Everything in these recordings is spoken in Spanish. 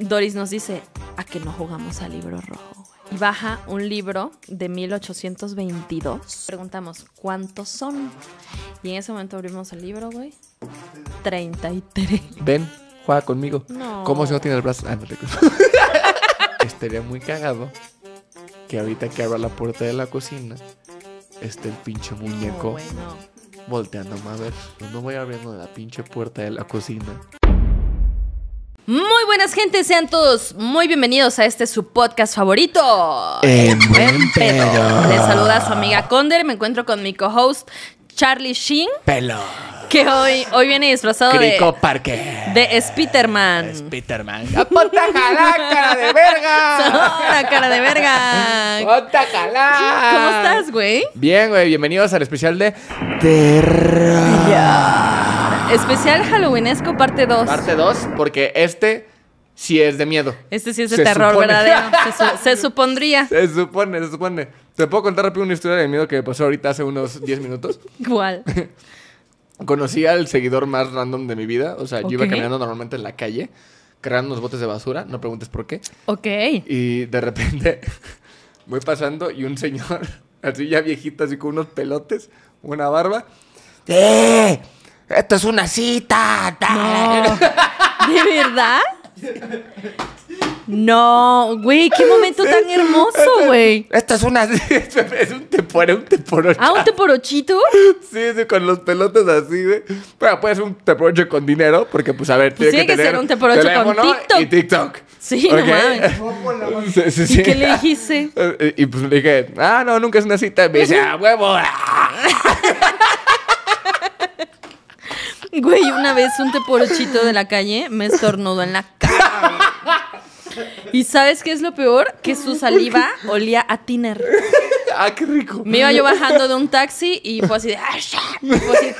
Doris nos dice, ¿a que no jugamos al libro rojo? güey?" Y baja un libro de 1822. Preguntamos, ¿cuántos son? Y en ese momento abrimos el libro, güey. 33. Ven, juega conmigo. No. ¿Cómo si no tiene el brazo? Ah, no te Estaría muy cagado que ahorita que abra la puerta de la cocina esté el pinche No, muñeco güey, no. volteándome a ver. No voy abriendo la pinche puerta de la cocina. Muy buenas gente, sean todos muy bienvenidos a este su podcast favorito. En El Buen Pedo. Les saluda su amiga Conder, me encuentro con mi co-host Charlie Sheen, Pelo. que hoy, hoy viene disfrazado de, Crico Parque. de Spiderman. Spiderman. ¡Ponta jalá, cara de verga! ¡Hola, cara de verga! ¡Ponta jalá! ¿Cómo estás, güey? Bien, güey. Bienvenidos al especial de Terra. Especial Halloweenesco parte 2. Parte 2, porque este sí es de miedo. Este sí es de Se terror supone. verdadero. Se, se supondría. Se supone, se supone. ¿Te puedo contar rápido una historia de miedo que me pasó ahorita hace unos 10 minutos? Igual. Conocí al seguidor más random de mi vida. O sea, yo iba caminando normalmente en la calle, cargando unos botes de basura. No preguntes por qué. Ok. Y de repente voy pasando y un señor, así ya viejito, así con unos pelotes, una barba. ¡Eh! ¡Esto es una cita! No. ¿De verdad? No, güey, qué momento tan hermoso, güey. Esto es una... es un teporo, un teporo. Ah, un teporochito. Sí, sí, con los pelotes así, güey. Pero puede ser un teporocho con dinero, porque, pues, a ver, Pues tiene tiene que tener ser un teporocho con TikTok. Y TikTok. Sí, no ¿Ok? mames. Sí, sí, sí. ¿Y qué le dijiste? Y pues le dije, ah, no, nunca es una cita. Me dice, ah, huevo. Güey, una vez un teporochito de la calle me estornudó en la cara. güey. ¿Y sabes qué es lo peor? Que su saliva olía a tiner. ah, qué rico. Me iba yo bajando de un taxi y fue así de... "Ah, sha", y fue así-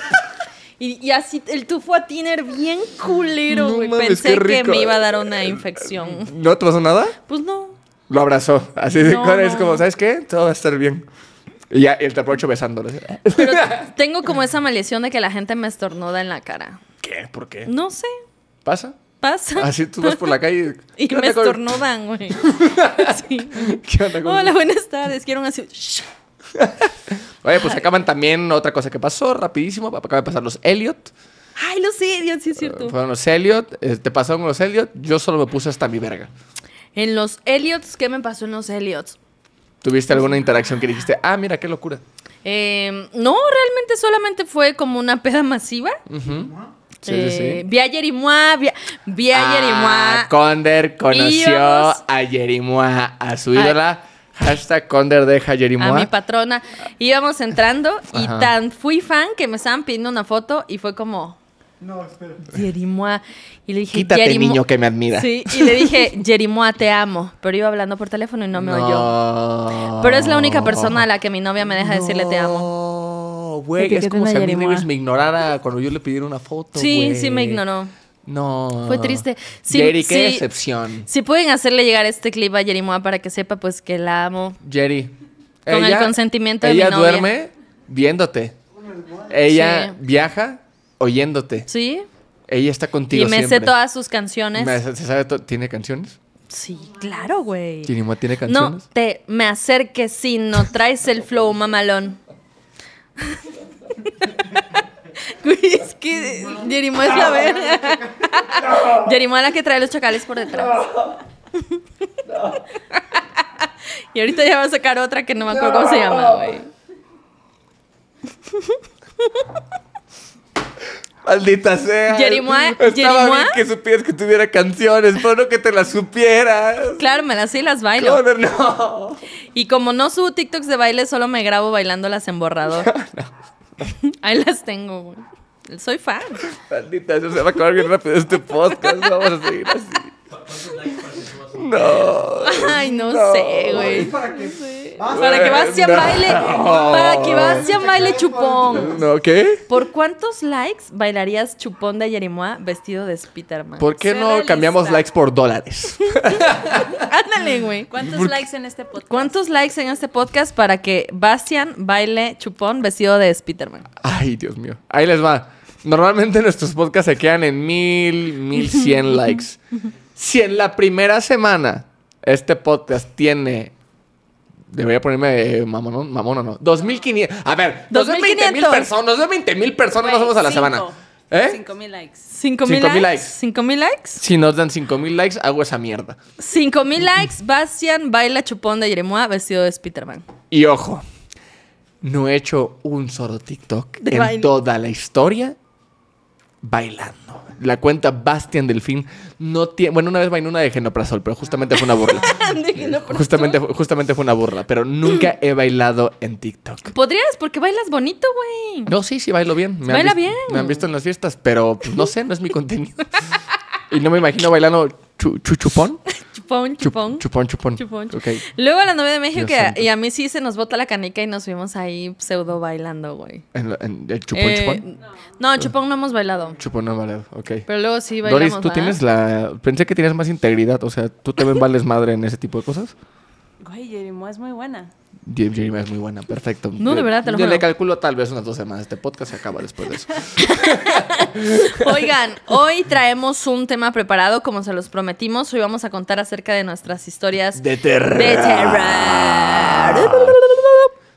Y, y así el tufo a tiner bien culero, No güey. mames, Pensé qué que rico. me iba a dar una infección. ¿No te pasó nada? Pues no. Lo abrazó. Así de No, es como, ¿sabes qué? Todo va a estar bien. Y ya, el teporocho besándolo. Pero tengo como esa maldición de que la gente me estornuda en la cara. ¿Qué? ¿Por qué? No sé, ¿Pasa? pasa. Así tú vas por la calle Y ¿qué me estornudan, güey. Sí. ¿Qué onda con- Hola, buenas tardes. Quiero así. Shh. Oye, pues acaban también otra cosa que pasó, rapidísimo. Acaban de pasar los Elliot. Ay, lo sé, Dios, sí es cierto. Fueron los Elliot. eh, te pasaron los Elliot. Yo solo me puse hasta mi verga. En los Elliots, ¿qué me pasó en los Elliots? ¿Tuviste alguna interacción que dijiste, ah, mira, qué locura? Eh, no, realmente solamente fue como una peda masiva. Ujú. Sí, Eh, sí, sí. Vi a Yerimoa, vi a, vi a Ah. Conder conoció Íbamos- a Yerimoa, a su ídola. Hashtag Conder deja A mi patrona. Íbamos entrando y Ajá. tan fui fan que me estaban pidiendo una foto y fue como. No, espera. Yerimoa. Y le dije, Quítate, "Yerimo-". niño que me admira. Sí, y le dije, Yerimoa, te amo. Pero iba hablando por teléfono y no me oyó. Pero es la única persona a la que mi novia me deja decirle te amo. No, güey, es como si a mí me ignorara cuando yo le pidiera una foto, Sí, sí me ignoró. No. Fue triste. Sí, Jerry, qué sí. decepción. Si pueden hacerle llegar este clip a Yerimoa para que sepa pues que la amo. Jerry. Con el consentimiento de ella mi novia. duerme viéndote. Ella Sí. viaja oyéndote. ¿Sí? Ella está contigo y me siempre. sé todas sus canciones. Me- ¿Se sabe ¿Tiene canciones? Sí, claro, güey. ¿Yerimoa tiene No canciones? te me acerques si no traes el flow, mamalón. Güey, es que Yerimoa es la verga. Yerimoa es la que trae los chacales por detrás. Y ahorita ya va a sacar otra que no me acuerdo cómo se llama, güey. Maldita sea. Yerimoa- Estaba bien que supieras que tuviera canciones, pero no que te las supieras. Claro, me las y las bailo. Connor, no. Y como no subo TikToks de baile, solo me grabo bailándolas en borrador. Ahí las tengo, güey. Soy fan. Maldita, eso se va a acabar bien rápido este podcast. Vamos a seguir así. No. Ay, no, No. sé, güey. Para que. Para que Bastian baile. Para que Bastian baile chupón. ¿No qué? ¿Por cuántos likes bailarías chupón de Yerimoa vestido de Spiderman? ¿Por qué no realista. cambiamos likes por dólares? Ándale, güey. ¿Cuántos likes en este podcast? ¿Cuántos likes en este podcast para que Bastian baile chupón vestido de Spiderman? Ay, Dios mío. Ahí les va. Normalmente nuestros podcasts se quedan en mil, mil cien likes. Si en la primera semana este podcast tiene. Debería ponerme eh, mamón, mamón o no. 2500. A ver, 220 mil 2500. personas. 220 mil personas nos vamos a la Cinco. semana. ¿Eh? Cinco mil likes. ¿Cinco mil Cinco mil likes? likes. ¿Cinco mil likes? Si nos dan 5000 likes, hago esa mierda. Cinco mil likes, Bastian baila chupón de Yeremoa vestido de Spiderman. Y ojo, no he hecho un solo TikTok De en baile. toda la historia bailando. La cuenta Bastian Delfín no tiene. Bueno, una vez bailé una de Genoprazol, pero justamente fue una burla. justamente, fue- justamente fue una burla, pero nunca he bailado en TikTok. Podrías, porque bailas bonito, güey. No, sí, sí bailo bien. Me han Baila vis- bien. Me han visto en las fiestas, pero pues, no sé, no es mi contenido. y no me imagino bailando chuchupón. Chupón, chupón. Chupón, chupón. Chupón, Ok. Luego a la novia de México que- y a mí sí se nos bota la canica y nos fuimos ahí pseudo bailando, güey. En, la- en- el chupón, Eh, chupón. No, chupón no hemos bailado. Chupón no vale, ok. Pero luego sí bailamos. Doris, tú ¿verdad? tienes la... Pensé que tenías más integridad, o sea, ¿tú también vales madre en ese tipo de cosas? Güey, Jerimoa es muy buena. Jeremy es muy buena, perfecto. No, de verdad, te lo Yo juro. le calculo tal vez unas dos semanas. Este podcast se acaba después de eso. Oigan, hoy traemos un tema preparado, como se los prometimos. Hoy vamos a contar acerca de nuestras historias De terror. de terror.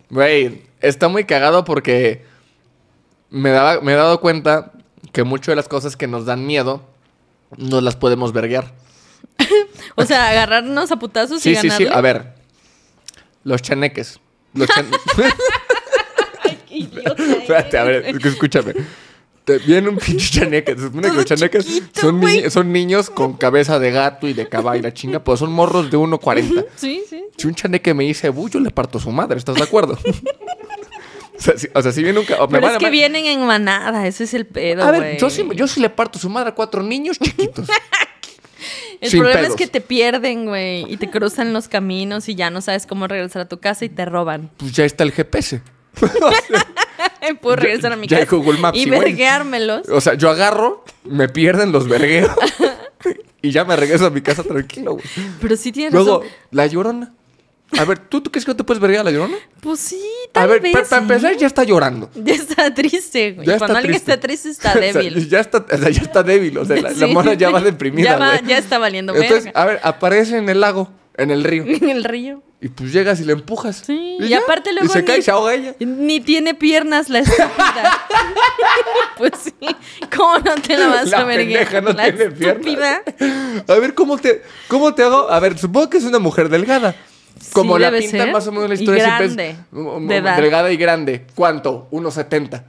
Güey, está muy cagado porque me, daba, me he dado cuenta que muchas de las cosas que nos dan miedo no las podemos verguear. O sea, agarrarnos a putazos y Sí, sí, ganarle. sí. A ver. Los chaneques. Los chan- Espérate, a ver, escúchame. Te viene un pinche chaneque. Se supone que los chaneques chiquito, son, ni- son niños con cabeza de gato y de caballo y la chinga, pues son morros de 1.40. Sí, sí. Si un chaneque me dice, bu, yo le parto su madre, ¿estás de acuerdo? o, sea, si, o sea, si viene un... me Pero van es a- que vienen en manada, ese es el pedo, A ver, güey. yo sí, yo sí le parto su madre a cuatro niños chiquitos. El sin problema pedos. es que te pierden, güey, y te cruzan los caminos y ya no sabes cómo regresar a tu casa y te roban. pues ya está el GPS. Puedo regresar a mi ya casa Google Maps y igual. vergueármelos. O sea, yo agarro, me pierden los vergueos y ya me regreso a mi casa tranquilo, güey. Pero sí tienes Luego, razón. la llorona. A ver, ¿tú, ¿tú crees que no te puedes verguear a la llorona? Pues sí, A tal ver, vez. para empezar, ya está llorando. Ya está triste, güey. Ya Cuando está alguien triste. está triste, está O sea, débil. ya, está, o sea, ya está débil. O sea, la, mona ya va deprimida, Ya, va- ya está valiendo Entonces, verga. a ver, aparece en el lago, en el río. En el río. Y pues llegas y le empujas. Sí, y ya. aparte luego Y se cae ni- y se ahoga ella. Ni tiene piernas la estúpida. pues sí. ¿Cómo no te la vas La a ver? no la tiene piernas. estúpida. A ver, ¿cómo te, ¿cómo te hago? A ver, supongo que es una mujer delgada. Como Sí, la ser. más o menos la historia siempre es mm, de delgada y grande. ¿Cuánto? 1.70.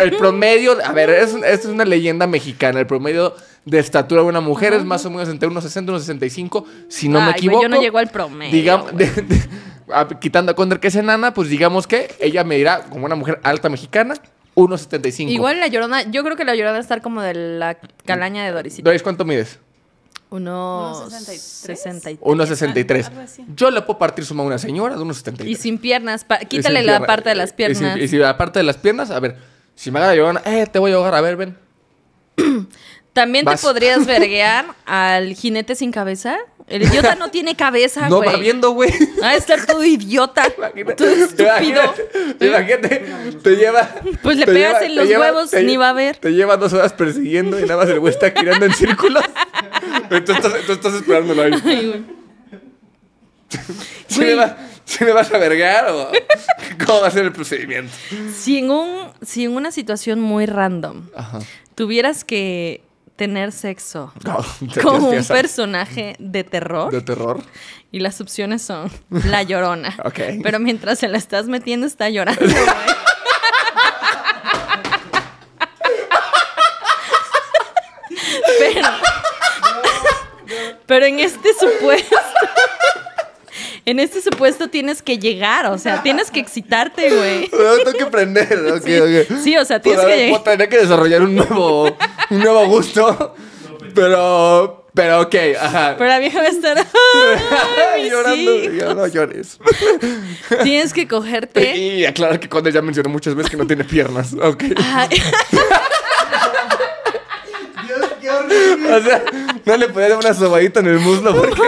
El promedio, a ver, es, es una leyenda mexicana. El promedio de estatura de una mujer es más o menos entre 1.60 y 1.65, si no me Ay, equivoco. yo no llego al promedio, Digamos, güey. de- de- a- quitando a Condor que es enana, pues digamos que ella me dirá como una mujer alta mexicana, 1.75. Igual la llorona, yo creo que la llorona estar como de la calaña de Dorisita. Doris, ¿cuánto mides? Unos 1.63. 63. 1.63. Algo así. Yo le puedo partir su mano a una señora de 1.73. Y sin piernas. quítale sin la pierna- parte de las y sin- piernas. Y si, la parte de las piernas, a ver, si me haga la llorona, eh, te voy a ahogar, a ver, ven. También Vas. te podrías verguear al jinete sin cabeza. El idiota no tiene cabeza, no güey. va viendo, güey. Ah, estar todo idiota. Imagínate, Todo estúpido. Imagínate, imagínate, te lleva. Pues le pegas en los huevos, te ni va a ver. Te lleva dos horas persiguiendo y nada más el güey está girando en círculos. Pero tú estás, tú estás esperándolo ahí. Ay, güey. ¿Sí me, va- sí me vas a vergar o cómo va a ser el procedimiento? Si en, un, si en una situación muy random Ajá. tuvieras que tener sexo No, como un personaje de terror de terror. y las opciones son la llorona. Ok. Pero mientras se la estás metiendo está llorando. Pero, pero en este supuesto, en este supuesto tienes que llegar, o sea, tienes que excitarte, güey. Tengo que aprender. ok, Sí, ok. sí, o sea, tienes Pues, que ver, llegar. tener que desarrollar un nuevo, un nuevo gusto. Pero, pero ok, ajá. Pero la vieja va a estar "Ay, mis llorando. hijos". Ya no llores. Tienes que cogerte. Y aclarar que Conde ya mencionó muchas veces que no tiene piernas. Ok. Ay, O sea, No le podía dar una sobadita en el muslo porque,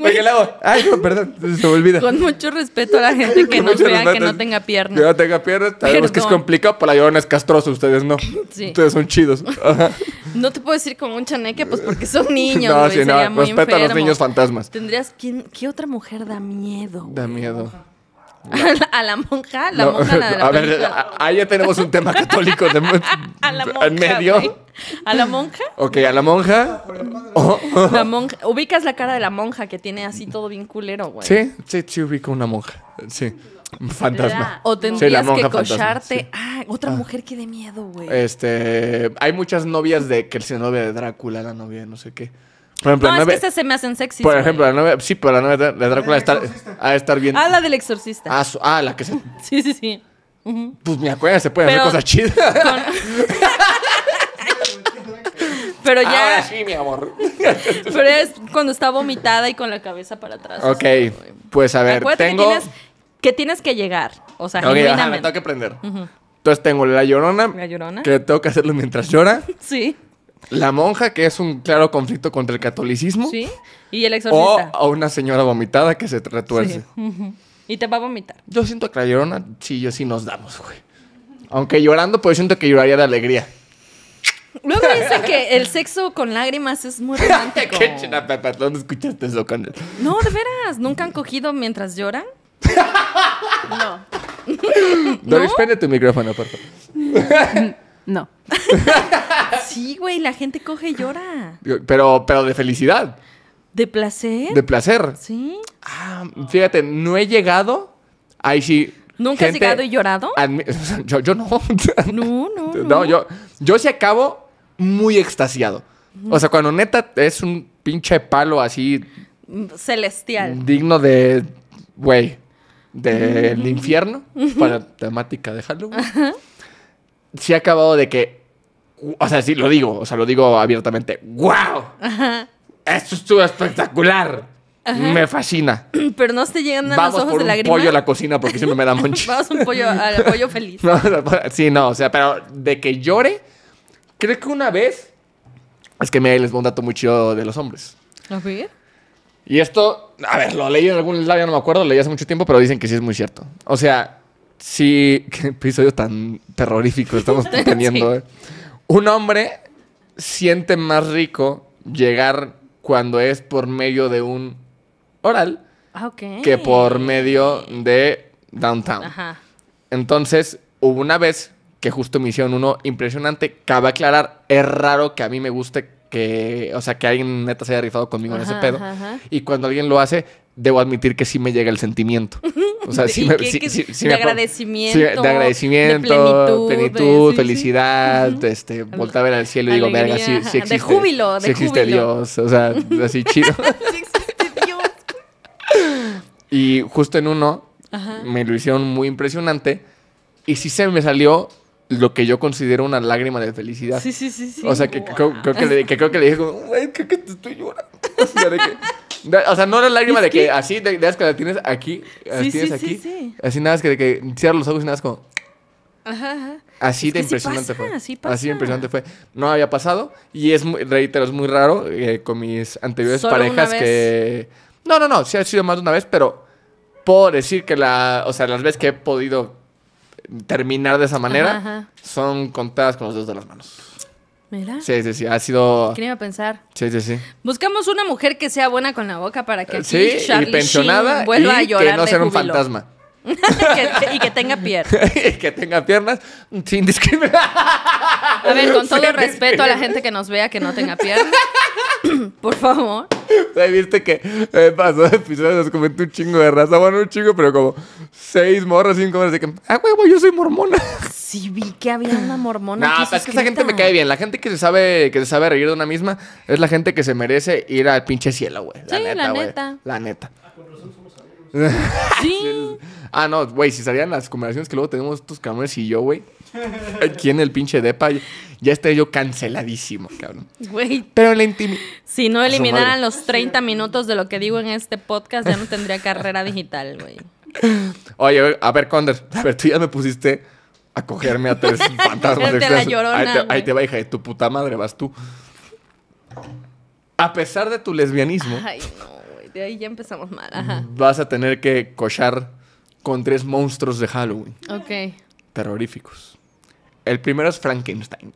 porque le hago, ay, no, perdón, se me olvida. Con mucho respeto a la gente que Con nos mucho vea que respeto. no tenga Que pierna. no tenga piernas, sabemos que es Perdón. complicado, pero la llorona es castrosa, ustedes no. Sí. Ustedes son chidos. Ajá. No te puedo decir con un chaneque, pues porque son niños, no, güey. sí, sería no, muy respeta a los enfermo. niños fantasmas. Tendrías, ¿quién, ¿qué otra mujer da miedo? Da miedo. ¿A la, monja? La No, monja, la de la a ver, a- ahí ya tenemos un tema católico de, A la monja, en medio. ¿A la monja? Ok, a la monja. Oh, La monja. Ubicas la cara de la monja que tiene así todo bien culero, güey. sí, sí, sí, ubico una monja. Sí. Fantasma. O tendrías que cocharte. sí. Ah, otra mujer que dé miedo, güey. Este. Hay muchas novias de que es novia de Drácula, la novia de no sé qué. Por ejemplo, no, la es que esas se me hacen sexy. Por ejemplo, la novia. Sí, pero la novia de de Drácula está, a estar bien. Ah, la del exorcista. Ah, su- ah, la que se. Sí, sí, sí. Pues me acuerdo, se pueden Pero- hacer cosas chidas. Con- Pero ya. Ahora sí, mi amor. Pero es cuando está vomitada y con la cabeza para atrás. ok, pues a ver, Acuérdate tengo. que, tienes, que tienes que llegar. O sea, Ok, ajá, me genuinamente. tengo que prender. Entonces tengo la llorona. ¿La Llorona? Que tengo que hacerlo mientras llora. Sí, La monja, que es un claro conflicto contra el catolicismo. sí. Y el O exorcista. a una señora vomitada que se retuerce. Sí. Y te va a vomitar. Yo siento que la llorona, sí, yo sí nos damos, güey. Aunque llorando, pues siento que lloraría de alegría. Luego dicen que el sexo con lágrimas es muy romántico. Qué china, Pepe, ¿dónde escuchaste eso con él? No, de veras. ¿Nunca han cogido mientras lloran? No, Doris, prende tu micrófono, por favor. no. Sí, güey. La gente coge y llora. Pero, pero de felicidad, ¿De placer? de placer. Sí. Ah, fíjate, no he llegado. Ahí sí. ¿Nunca has llegado y llorado? Yo, yo no. No, no, no. No, yo, yo sí acabo muy extasiado. O sea, cuando neta es un pinche palo así Celestial. digno de, güey, del infierno, para temática de Halloween. Sí he acabado de que, o sea, sí lo digo, o sea, lo digo abiertamente, ¡wow! Esto estuvo espectacular. Me fascina. Pero no te llegan a los Vamos ojos por de un lágrima. pollo a la cocina porque siempre me da monchis. Vamos un pollo al pollo feliz. No, sí, no, o sea, pero de que llore, creo que una vez, es que me les voy a un dato muy chido de los hombres. A ver. Y esto, a ver, lo leí en algún lado, ya no me acuerdo, lo leí hace mucho tiempo, pero dicen que sí es muy cierto. O sea, sí, qué episodio tan terrorífico estamos teniendo. Sí. eh. Un hombre siente más rico llegar cuando es por medio de un oral Ah, que por medio de downtown. Ajá. Entonces, hubo una vez que justo me hicieron uno impresionante. Cabe aclarar, es raro que a mí me guste que, o sea, que alguien neta se haya rifado conmigo en ese pedo. ajá, ajá. Y cuando alguien lo hace, debo admitir que sí me llega el sentimiento. O sea, sí ¿Y me, sí- qué- sí- sí de me agradecimiento, de agradecimiento, de plenitud, plenitud, felicidad, este, voltar a ver al cielo y digo, verga, sí, ajá, de existe. júbilo, de sí existe júbilo. Dios, o sea, así chido. Sí existe Dios. Y justo en uno Ajá. me lo hicieron muy impresionante. Y sí se me salió lo que yo considero una lágrima de felicidad. Sí, sí, sí, sí. O sea, que, creo, creo que, le, que creo que le dije como, güey, creo que te estoy llorando. O sea, de que- o sea, no la lágrima Es de que, que- así, de, de que la tienes aquí, Sí, tienes sí, aquí. sí, sí. Así nada más que de que cierras los ojos y nada más como, Ajá, ajá. así Es de impresionante pasa, fue. Así de impresionante fue. No había pasado. Y es, muy, reitero, es muy raro eh, con mis anteriores ¿Solo una parejas que... No, no, no, sí ha sido más de una vez, pero puedo decir que la, o sea, las veces que he podido terminar de esa manera ajá. son contadas con los dedos de las manos. Mira. Sí, sí, sí, ha sido... ¿Quién iba a pensar? Sí, sí, sí. Buscamos una mujer que sea buena con la boca para que aquí Sí, Charlie y pensionada Sheen vuelva a y llorar que no sea un júbilo. fantasma. Que- y que tenga piernas. que tenga piernas sin discriminar. A ver, con todo respeto a la gente que nos vea que no tenga piernas. Por favor. Viste que eh, pasó de episodio, nos comentó un chingo de raza. Bueno, un chingo, pero como seis morras, cinco morras de que, ah, huevo, yo soy mormona. Sí vi que había una mormona. No, pero es que esa gente me cae bien. La gente que se sabe, que se sabe reír de una misma es la gente que se merece ir al pinche cielo, güey. La Sí, neta, la neta. La neta. Sí. Ah, no, güey, si salían las conversaciones que luego tenemos estos cabrones y yo, güey. Aquí en el pinche depa, ya estoy yo canceladísimo, cabrón. Güey, Pero en la intimidad. si no eliminaran los 30 minutos de lo que digo en este podcast, ya no tendría carrera digital, güey. Oye, a ver, a ver, Conder, a ver, tú ya me pusiste a cogerme a tres fantasmas a la extras. llorona, ahí, te, ahí te va, hija de tu puta madre, vas tú. a pesar de tu lesbianismo, Ay, no. De ahí ya empezamos mal. Ajá. vas a tener que cochar con tres monstruos de Halloween Ok. terroríficos. El primero es Frankenstein.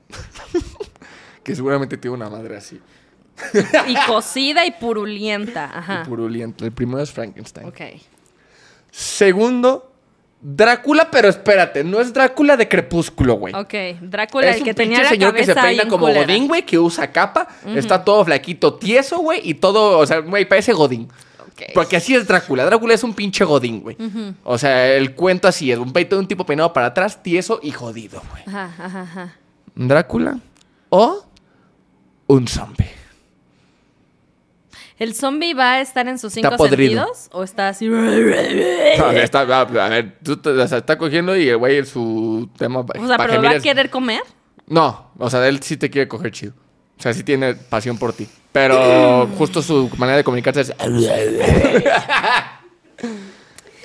que seguramente tiene una madre así. Y cocida y purulienta. Ajá. y Purulento. El primero es Frankenstein. Ok. Segundo, Drácula, pero espérate, no es Drácula de Crepúsculo, güey. Ok. Drácula, es el que tenía la señor que se peina como culera. Godín, güey, que usa capa. Está todo flaquito, tieso, güey, y todo, o sea, güey, parece Godín. Ok. Porque así es Drácula. Drácula es un pinche Godín, güey. O sea, el cuento así es. Un, peito de un tipo peinado para atrás, tieso y jodido, güey. Ajá, ajá, ajá. Drácula o un zombie. ¿El zombie va a estar en sus cinco sentidos? ¿O está así? No, está, a ver, tú te- o sea, está cogiendo y el güey en su tema. O sea, ¿pero lo va a querer comer? No, o sea, él sí te quiere coger chido. O sea, sí tiene pasión por ti. Pero justo su manera de comunicarse es.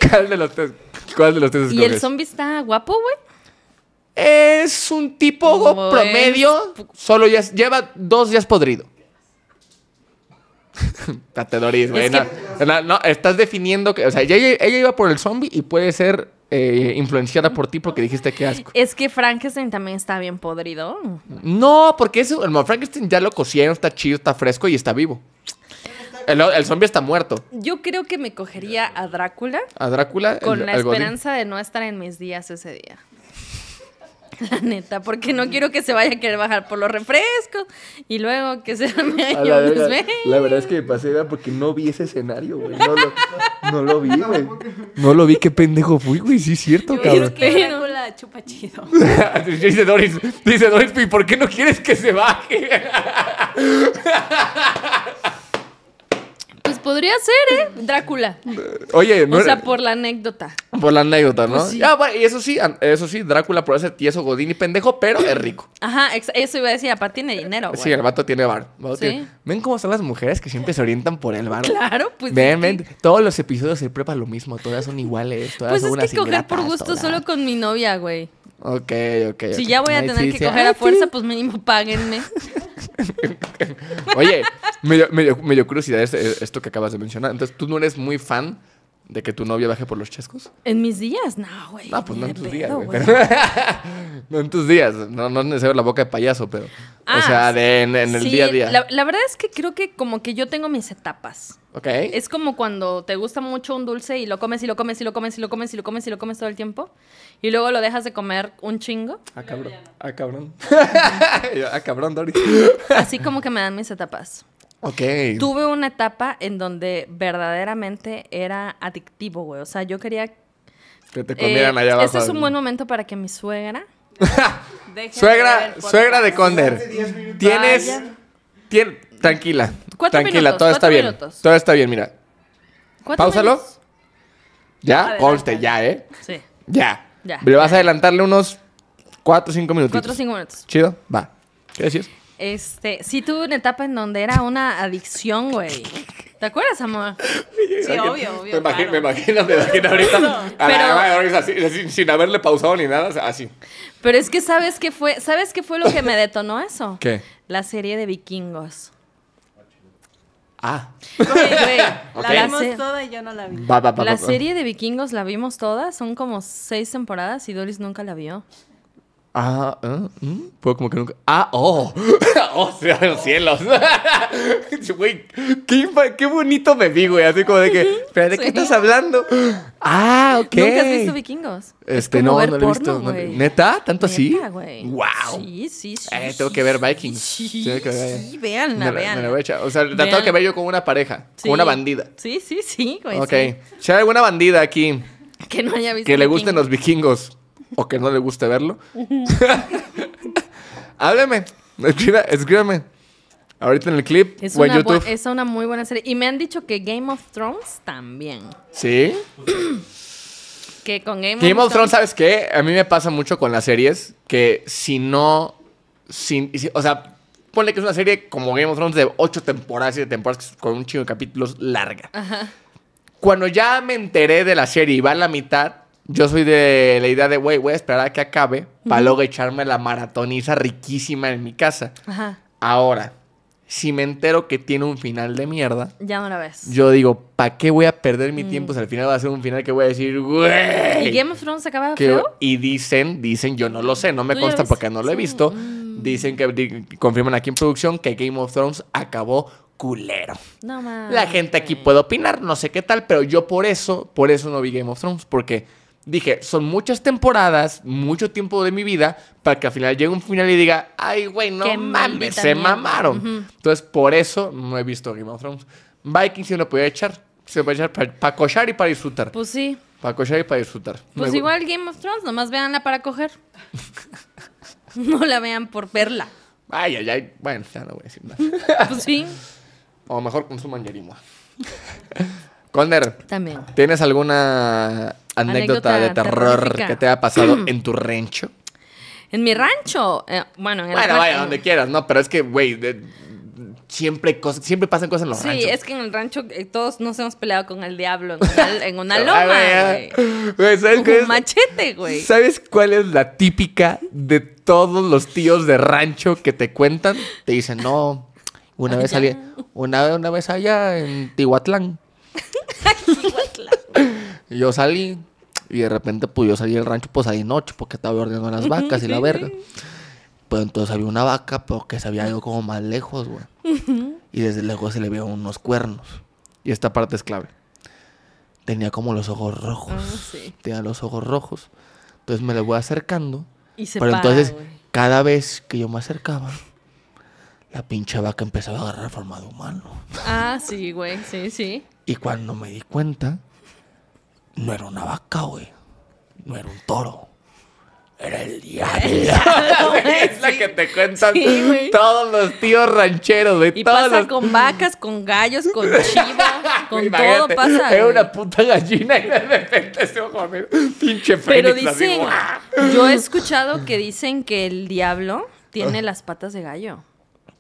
¿Cuál de los tres? ¿Cuál de los tres ¿Y el zombie está guapo, güey? Es un tipo O promedio. Solo ya lleva dos días podrido. Date Doris, güey. Es No, que- no, no, estás definiendo que. O sea, ella, ella iba por el zombie y puede ser eh, influenciada por ti porque dijiste que asco. Es que Frankenstein también está bien podrido. No, porque eso, el Frankenstein ya lo cocieron, está chido, está fresco y está vivo. El, el zombie está muerto. Yo creo que me cogería a Drácula A Drácula. con el- la el Godín. esperanza de no estar en mis días ese día. La neta, porque no quiero que se vaya a querer bajar por los refrescos y luego que se me A la, verga, la verdad es que me pasé ¿verdad? porque no vi ese escenario, güey. No lo, no lo vi, güey. No lo vi, qué pendejo fui, güey. Sí, es cierto, Yo cabrón. es que Drácula chupa chido. dice Doris, dice Doris, ¿y por qué no quieres que se baje? Pues podría ser, ¿eh? Drácula. Oye, no O sea, por la anécdota. por la anécdota, ¿no? Pues sí. Ya, bueno, y eso sí, eso sí, Drácula puede ser tieso, godín y pendejo, pero es rico. Ajá, eso iba a decir, aparte tiene dinero, güey. Sí, el vato tiene bar. el vato Sí. tiene- Ven cómo son las mujeres que siempre se orientan por el bar. Claro, pues. ven, es ven. que- Todos los episodios se prepa lo mismo. Todas son iguales. Todas Pues son es unas que coger por gusto todas. solo con mi novia, güey. Ok, ok. Si ya voy a Ay, tener sí, que coger Ah, a fuerza, pues mínimo páguenme. Oye, me dio, curiosidad este- esto que acabas de mencionar. Entonces, ¿tú no eres muy fan de que tu novia baje por los chescos? En mis días, no, güey. No, pues no en tus días, güey. no en tus días. No, no es necesario la boca de payaso, pero. o Ah, sea, de, en, en el Sí, día a día. La, la verdad es que creo que como que yo tengo mis etapas. Ok. Es como cuando te gusta mucho un dulce y lo comes y lo comes y lo comes y lo comes y lo comes y lo comes todo el tiempo. Y luego lo dejas de comer un chingo. Ah, cabrón. Ah, cabrón. Yo, ah, cabrón, Doris. Así como que me dan mis etapas. Ok. Tuve una etapa en donde verdaderamente era adictivo, güey. O sea, yo quería... Que te comieran eh, allá abajo. Este es un buen momento para que mi suegra... Suegra, suegra de Conder. Tienes. Tien- tranquila. Cuatro tranquila, minutos, todo está cuatro bien. minutos. Todo está bien, mira. ¿Cuatro Páusalo. minutos? Ya, conste, ya, ¿eh? Sí. Ya. Ya. Le vas a adelantarle unos 4 o 5 minutos. Cuatro o cinco minutos. Chido, va. ¿Qué decías? Este, sí tuve una etapa en donde era una adicción, güey. ¿Te acuerdas, amor? Sí, obvio, obvio. Me imagino, claro. me imagino, me imagino ahorita. A la Pero- mamá de Doris así, así, sin haberle pausado ni nada, así. Pero es que sabes qué fue, ¿sabes qué fue lo que me detonó eso? ¿Qué? La serie de vikingos. Ah. Güey, güey, La vimos toda y yo no la vi. Va, va, va, La va, va. serie de vikingos la vimos todas, son como seis temporadas y Doris nunca la vio. Ah, ah, mm, puedo como que nunca. Ah, oh. oh, sea los cielos. Güey, qué, qué bonito me vi, güey. Así como de que, espera, ¿de qué Sí. estás hablando? Ah, ok. ¿Nunca has visto vikingos? Es Este, no, no lo he visto. no-. ¿Neta? ¿Tanto así? Neta, güey. ¡Wow! Sí, sí, sí. Eh, tengo que ver Vikings. Sí, Tengo que ver. sí, véanla, Me la- me véanla. echar. O sea, la tengo que ver yo con una pareja, Sí. con una bandida. Sí, sí, sí, güey. ok. Si hay alguna bandida aquí Que no haya visto que le gusten los vikingos. O que no le guste verlo, hábleme. Escriba, escríbame. Ahorita en el clip Es o en YouTube. es una muy buena serie. Y me han dicho que Game of Thrones también. ¿Sí? Que con Game, Game of Thrones, ¿sabes qué? A mí me pasa mucho con las series que si no. Y si- o sea, ponle que es una serie como Game of Thrones de ocho temporadas, siete temporadas, con un chingo de capítulos larga. Ajá. Cuando ya me enteré de la serie y va a la mitad, yo soy de la idea de, güey, voy a esperar a que acabe para luego echarme la maratoniza riquísima en mi casa. Ajá. Ahora, si me entero que tiene un final de mierda, Ya no la ves. yo digo, ¿para qué voy a perder mi tiempo si al final va a ser un final que voy a decir, ¿Y güey? Game of Thrones acaba que- feo? y dicen, dicen, yo no lo sé, no me ¿Tú ya consta porque no lo he visto. Mm. Dicen que di- confirman aquí en producción que Game of Thrones acabó culero. No mames. La gente aquí puede opinar, no sé qué tal, pero yo por eso, por eso no vi Game of Thrones, porque dije, son muchas temporadas, mucho tiempo de mi vida, para que al final llegue un final y diga, ay, güey, no Qué mames, se mierda". mamaron. Entonces, por eso no he visto Game of Thrones. Vikings sí lo podía echar, se puede echar para cochar y para disfrutar. Pues sí. Para cochar y para disfrutar. Pues Me- igual Game of Thrones, nomás véanla para coger. no la vean por verla. Ay, ay, ay. Bueno, ya no voy a decir nada. Pues sí. o mejor consuman Yerimo. Conner, También. ¿tienes alguna anécdota, Anécdota de terror terrorífica. que te haya pasado en tu rancho? En mi rancho. eh, bueno, en el Bueno, rancho- vaya, donde quieras, ¿no? Pero es que, güey, siempre, cosas, siempre pasan cosas en los Sí, ranchos. es que en el rancho eh, todos nos hemos peleado con el diablo en una, en una Ay, loma, güey, ¿sabes Con un machete, güey. ¿Sabes cuál es la típica de todos los tíos de rancho que te cuentan? Te dicen, no, una vez salí, una, una vez allá en Tihuatlán. Y yo salí y de repente pues yo salí del rancho pues ahí noche porque estaba ordenando las vacas y la verga. Pues entonces había una vaca pero que se había ido como más lejos, güey. Y desde lejos se le veían unos cuernos. Y esta parte es clave. Tenía como los ojos rojos. Ah, sí. Tenía los ojos rojos. Entonces me le voy acercando. Y se pero para, entonces, cada vez que yo me acercaba, la pinche vaca empezaba a agarrar forma de humano. Ah, sí, güey. Sí, sí. Y cuando me di cuenta, no era una vaca, güey. No era un toro. Era el diablo. es la que te cuentan Sí, todos los tíos rancheros, güey. Y todos pasa los- con vacas, con gallos, con chivo, con todo pasa. Era güey. una puta gallina y de repente se ojo a ver, pinche Pero fénix dicen, ¡guau! yo he escuchado que dicen que el diablo tiene las patas de gallo.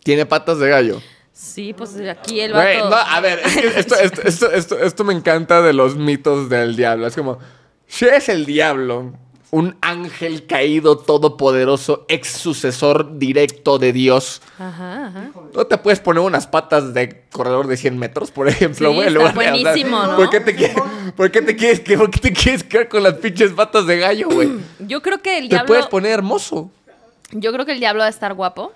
Tiene patas de gallo. Sí, pues aquí el Güey, vato. no, a ver, es que esto, esto, esto, esto, me encanta de los mitos del diablo. Es como, si es el diablo, un ángel caído todopoderoso, ex sucesor directo de Dios, Ajá, ajá. ¿no te puedes poner unas patas de corredor de 100 metros, por ejemplo, güey? Buenísimo, ¿no? ¿por qué, te quieres, ¿por, qué te quieres, ¿Por qué te quieres quedar con las pinches patas de gallo, güey? Yo creo que el Te diablo. puedes poner hermoso. Yo creo que el diablo va a estar guapo,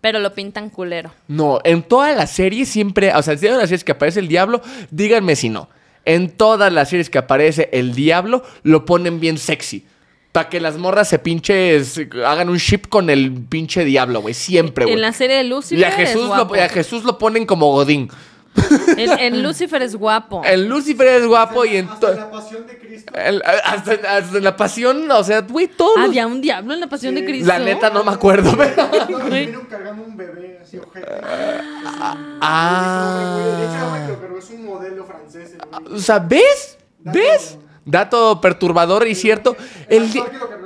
pero lo pintan culero. No, en todas las series siempre, o sea, si en las series que aparece el diablo, díganme si no. En todas las series que aparece el diablo, lo ponen bien sexy. Para que las morras se pinches, hagan un ship con el pinche diablo, güey. Siempre, güey. En la serie de Y Lucifer. a Jesús, es lo, guapo. y a Jesús lo ponen como Godín. En, en Lucifer es guapo. El Lucifer es guapo y en... Hasta la pasión de Cristo. el- hasta, hasta en la pasión, o sea, güey, todos los- Había un diablo en la pasión de Sí. Cristo. La neta no me acuerdo, pero... Cargando un bebé así, ojete. Ah. De hecho, me creo, pero es un modelo francés. O sea, ¿ves? ¿Ves? Dato perturbador y cierto. El, di-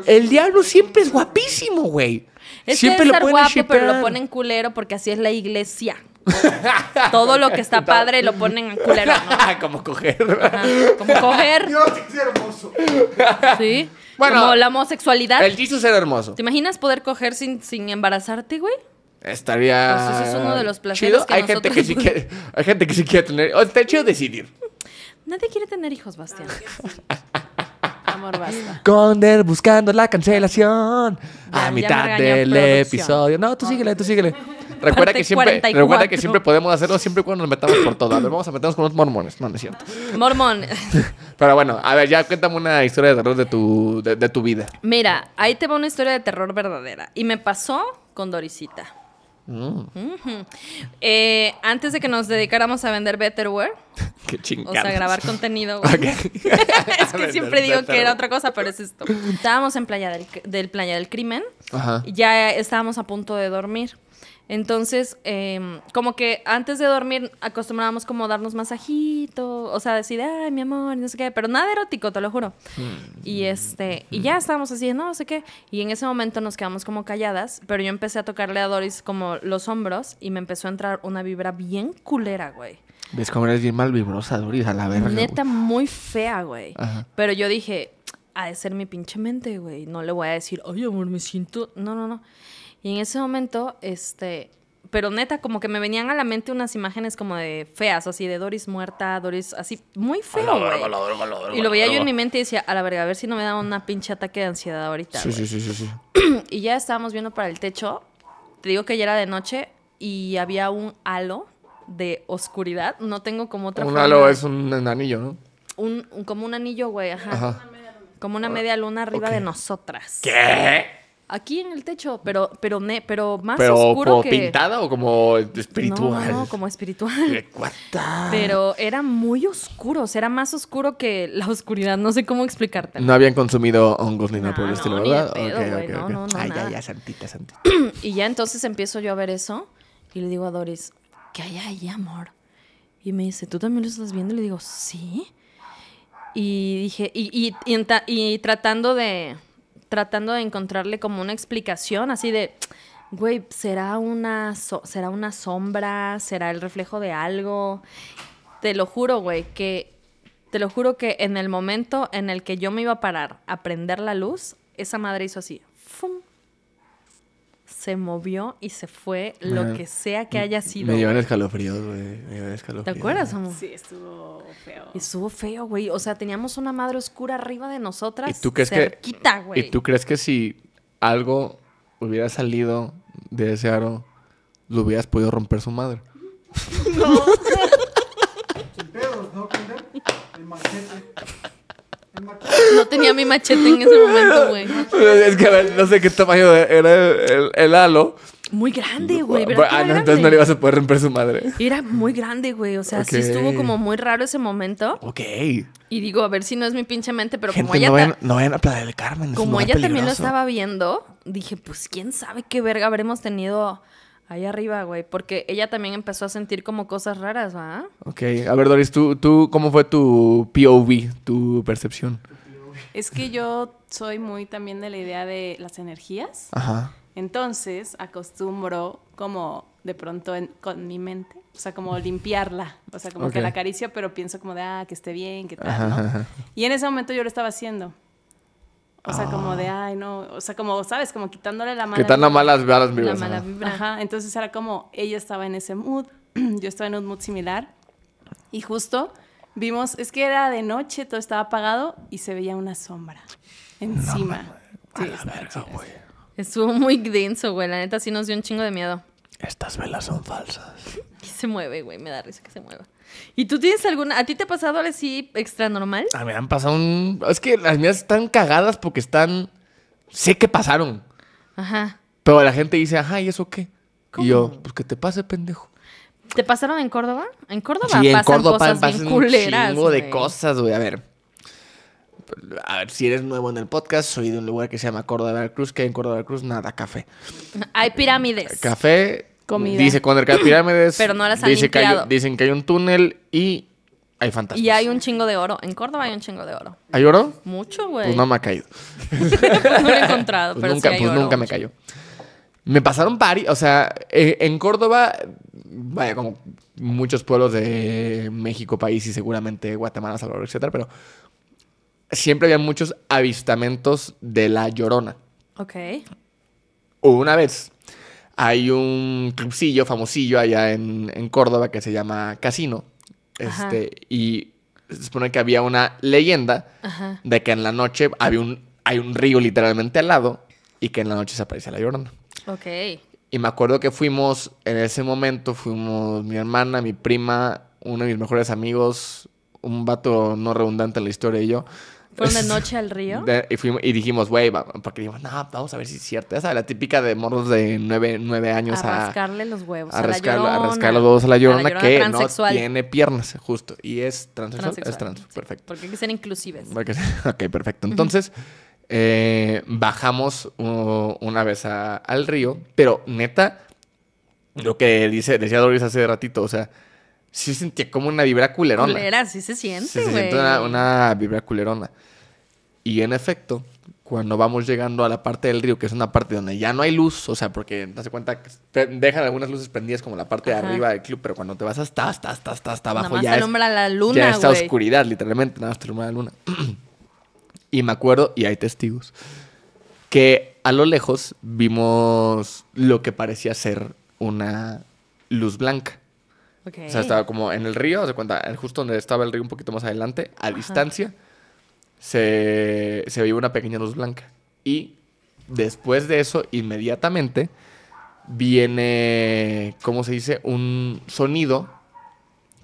el diablo siempre es guapísimo, güey. Es siempre que lo estar guapo, pero lo ponen culero porque así es la iglesia. Todo lo que está padre lo ponen en culero, ¿no? Como coger. Ajá, Como coger, Dios, es hermoso. ¿sí? Bueno, Como la homosexualidad. El Jesus era hermoso. ¿Te imaginas poder coger sin, sin embarazarte, güey? Estaría. Pues ese es uno de los placeres chido. que hay gente que sí quiere, hay gente que sí quiere tener. o está chido decidir. Nadie quiere tener hijos, Bastián. Amor, basta. Conder buscando la cancelación. Ya- a mitad del episodio. No, tú síguele, tú síguele. Recuerda que, siempre, 44. recuerda que siempre podemos hacerlo siempre y cuando nos metamos por todo. A ver, vamos a meternos con los mormones. No, no es cierto. Mormón. Pero bueno, a ver, ya cuéntame una historia de terror de tu, de, de tu vida. Mira, ahí te va una historia de terror verdadera. Y me pasó con Dorisita. Mm. Eh, antes de que nos dedicáramos a vender Betterware, qué o sea, grabar contenido, güey. es que siempre digo que era otra cosa, pero es esto. Estábamos en Playa del, del Playa del Crimen. Ajá. y Ya estábamos a punto de dormir. Entonces, em, como que antes de dormir acostumbrábamos como darnos masajito, o sea, decir, ay, mi amor, no sé qué, pero nada erótico, te lo juro. Y este, y ya estábamos así, no sé qué, y en ese momento nos quedamos como calladas, pero yo empecé a tocarle a Doris como los hombros y me empezó a entrar una vibra bien culera, güey. ¿Ves cómo eres bien mal vibrosa, Doris? A la verga. Neta, muy fea, güey. Ajá. Pero yo dije, ha de ser mi pinche mente, güey. No le voy a decir, ay, amor, me siento. No, no, no. Y en ese momento, este, pero neta, como que me venían a la mente unas imágenes como de feas, así de Doris muerta, Doris, así, muy feo, güey. Y lo veía yo en mi mente y decía, a la verga, a ver si no me da una pinche ataque de ansiedad ahorita. Sí, güey". sí, sí, sí, sí. Y ya estábamos viendo para el techo. Te digo que ya era de noche y había un halo de oscuridad. No tengo como otra Un halo es un anillo, ¿no? un, un- como un anillo, güey, ajá. Ajá. Como una media luna arriba de nosotras. ¿Qué? Aquí en el techo, pero, pero, ne, pero más ¿Pero oscuro como que... pintada o como espiritual? no, no, como espiritual. Pero era muy oscuro, o sea, era más oscuro que la oscuridad. No sé cómo explicarte. No habían consumido hongos ni nada No, por el no, estilo, ¿verdad? pedo, Ok, güey, ok, no, Ay, ya, ya, santita, santita. Y ya entonces empiezo yo a ver eso y le digo a Doris, ¿qué hay ahí, amor? Y me dice, ¿tú también lo estás viendo? Y le digo, sí. Y dije, y, y, y enta- y tratando de tratando de encontrarle como una explicación así de, güey, ¿será una, ¿será una sombra? ¿Será el reflejo de algo? Te lo juro, güey, que te lo juro que en el momento en el que yo me iba a parar a prender la luz, esa madre hizo así. Se movió y se fue lo Ajá. que sea que haya sido. Me llevan güey. escalofríos, güey. Me llevan ¿Te escalofríos. acuerdas, amor? Sí, estuvo feo. Estuvo feo, güey. O sea, teníamos una madre oscura arriba de nosotras. ¿Y tú crees que- cerquita, güey. ¿Y tú crees que si algo hubiera salido de ese aro, lo hubieras podido romper su madre? Sin pedos, ¿no, Kinder? El machete. El machete. No tenía mi machete en ese momento, güey. Es que a ver, no sé qué tamaño era el, el- el halo. Muy grande, güey. ¿verdad que Ah, no, entonces no le ibas a poder romper su madre. Era muy grande, güey. O sea, sí estuvo como muy raro ese momento. Ok. Y digo, a ver si no es mi pinche mente, pero como ella, no vayan, no vayan a Playa del Carmen. como ella también lo estaba viendo, dije, pues quién sabe qué verga habremos tenido ahí arriba, güey. Porque ella también empezó a sentir como cosas raras, ¿va? Ok. A ver, Doris, ¿tú, tú, ¿cómo fue tu POV, tu percepción? Es que yo soy muy también de la idea de las energías. Ajá. Entonces acostumbro como de pronto en- con mi mente, o sea, como limpiarla. O sea, como que la acaricio, pero pienso como de, ah, que esté bien, que tal, Ajá, ¿no? ajá. Y en ese momento yo lo estaba haciendo. O sea, como Ah. de, ay, no, o sea, como, ¿sabes? Como quitándole la mala Que tan vibra. malas malas La vibras. mala ajá. vibra. Ajá, entonces era como, ella estaba en ese mood, yo estaba en un mood similar. Y justo vimos, es que era de noche, todo estaba apagado y se veía una sombra encima. Sí, estaba chido. Estuvo muy denso, güey. La neta sí nos dio un chingo de miedo. Estas velas son falsas. Y se mueve, güey. Me da risa que se mueva. ¿Y tú tienes alguna... ¿A ti te ha pasado algo así extra normal? A mí me han pasado un... Es que las mías están cagadas porque están... Sé que pasaron. Ajá. Pero la gente dice, ajá, ¿y eso qué? Y yo, pues que te pase, pendejo. ¿Te pasaron en Córdoba? En Córdoba Sí, en pasan Córdoba cosas pasan bien un culeras, chingo de cosas, güey. A ver. A ver, si eres nuevo en el podcast, soy de un lugar que se llama Córdoba Veracruz, que hay en Córdoba Veracruz nada, café. Hay pirámides. Café, Comida. dice con el pirámides. Pero no las han dice que hay- limpiado. Dicen que hay un túnel y hay fantasmas. Y hay un chingo de oro. En Córdoba hay un chingo de oro. ¿Hay oro? Mucho, güey. Pues no me ha caído. no lo he encontrado, Pues pero nunca, sí hay pues oro. nunca me cayó. Me pasaron pari, o sea, eh, en Córdoba, vaya, como muchos pueblos de México, país y seguramente Guatemala, Salvador, etcétera, pero siempre había muchos avistamientos de la Llorona. Ok. Una vez hay un clubcillo famosillo allá en, en Córdoba que se llama Casino. Ajá. Este, y se supone que había una leyenda Ajá. de que en la noche había un, hay un río literalmente al lado y que en la noche se aparece la llorona. Ok. Y me acuerdo que fuimos, en ese momento, fuimos mi hermana, mi prima, uno de mis mejores amigos, un vato no redundante en la historia y yo. ¿Fueron de noche al río? De- y, fuimos, y dijimos, güey, va- porque dijimos, no, vamos a ver si es cierto. Esa es la típica de morros de nueve, nueve años a a, rascarle los huevos. a A, la rascar, a rascar los huevos a la llorona, que no tiene piernas, justo. Y es transexual. Es Transexual, trans, sí, perfecto. Porque hay que ser inclusives. Porque- Ok, perfecto. Entonces, eh, bajamos uh, una vez a- al río, pero neta, lo que dice, decía Doris hace ratito, o sea, sí sentía como una vibra culerona. Culera, sí se Sí, siente, se güey. siente una, una vibra culerona. Y en efecto, cuando vamos llegando a la parte del río, que es una parte donde ya no hay luz, o sea, porque te das cuenta que dejan algunas luces prendidas como la parte de arriba del club, pero cuando te vas hasta, hasta, hasta, hasta, hasta Nada abajo más ya te es, alumbra la ya luna, está güey. oscuridad, literalmente, nada más te alumbra la luna. y me acuerdo, y hay testigos, que a lo lejos vimos lo que parecía ser una luz blanca. O sea, estaba como en el río, se cuenta, en- justo donde estaba el río un poquito más adelante, a distancia, se, se veía una pequeña luz blanca. Y después de eso, inmediatamente, viene, ¿cómo se dice? Un sonido,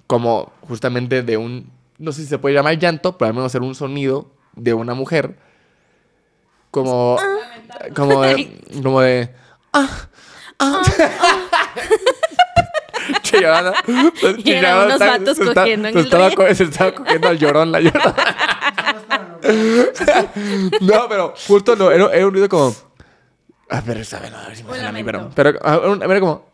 como justamente de un, no sé si se puede llamar llanto, pero al menos era un sonido de una mujer, como, como de, como de, ah, ah. Chillona. Y eran unos vatos cogiendo en se el estaba, río. se estaba cogiendo al llorón, la llorona. no, pero justo no, era, era un ruido como. A ver, no, a ver si me Un sale a mí, pero. Pero ah, era como.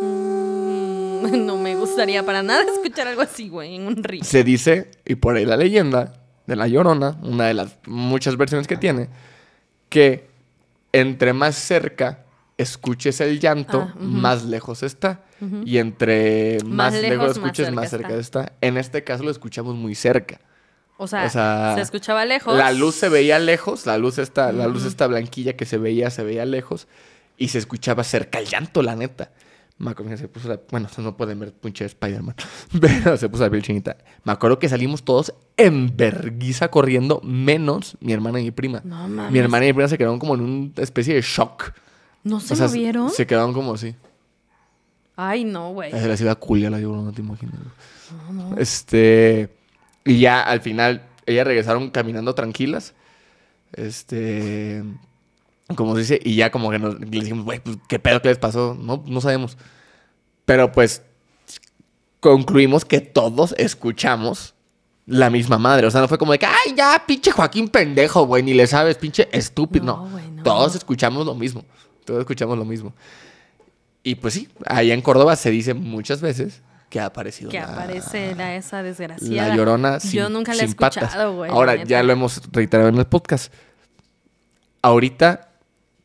Mm, No me gustaría para nada escuchar algo así, güey, en un río. Se dice, y por ahí la leyenda de la llorona, una de las muchas versiones que tiene, que entre más cerca escuches el llanto, Ah, más lejos está. Y entre más, Más lejos, escuches, más cerca cerca está. En este caso lo escuchamos muy cerca. O sea, O sea, se escuchaba lejos. La luz se veía lejos, la luz esta, la luz esta blanquilla que se veía, se veía lejos y se escuchaba cerca el llanto, la neta. Me acuerdo que se puso la- bueno, no pueden ver pinche Spider-Man, pero se puso la piel chinita. Me acuerdo que salimos todos en verguiza corriendo, menos mi hermana y mi prima. No mi hermana y mi prima se quedaron como en una especie de shock. ¿No se O sea, movieron? Se quedaron como así. Ay, no, güey. Se les iba a culiar la llorona, no te imaginas. Este. Y ya al final, ellas regresaron caminando tranquilas. Este. Como se dice, y ya como que nos le dijimos, güey, pues, ¿qué pedo que les pasó? No, no sabemos. Pero pues concluimos que todos escuchamos la misma madre. O sea, no fue como de que, ay, ya, pinche Joaquín pendejo, güey, ni le sabes, pinche estúpido. No, No, güey, no. todos escuchamos lo mismo. Todos escuchamos lo mismo. Y pues sí, allá en Córdoba se dice muchas veces que ha aparecido Que la, aparece la, esa desgraciada. la llorona sin, Yo nunca la he escuchado, güey. Ahora, ya lo hemos reiterado en el podcast. Ahorita,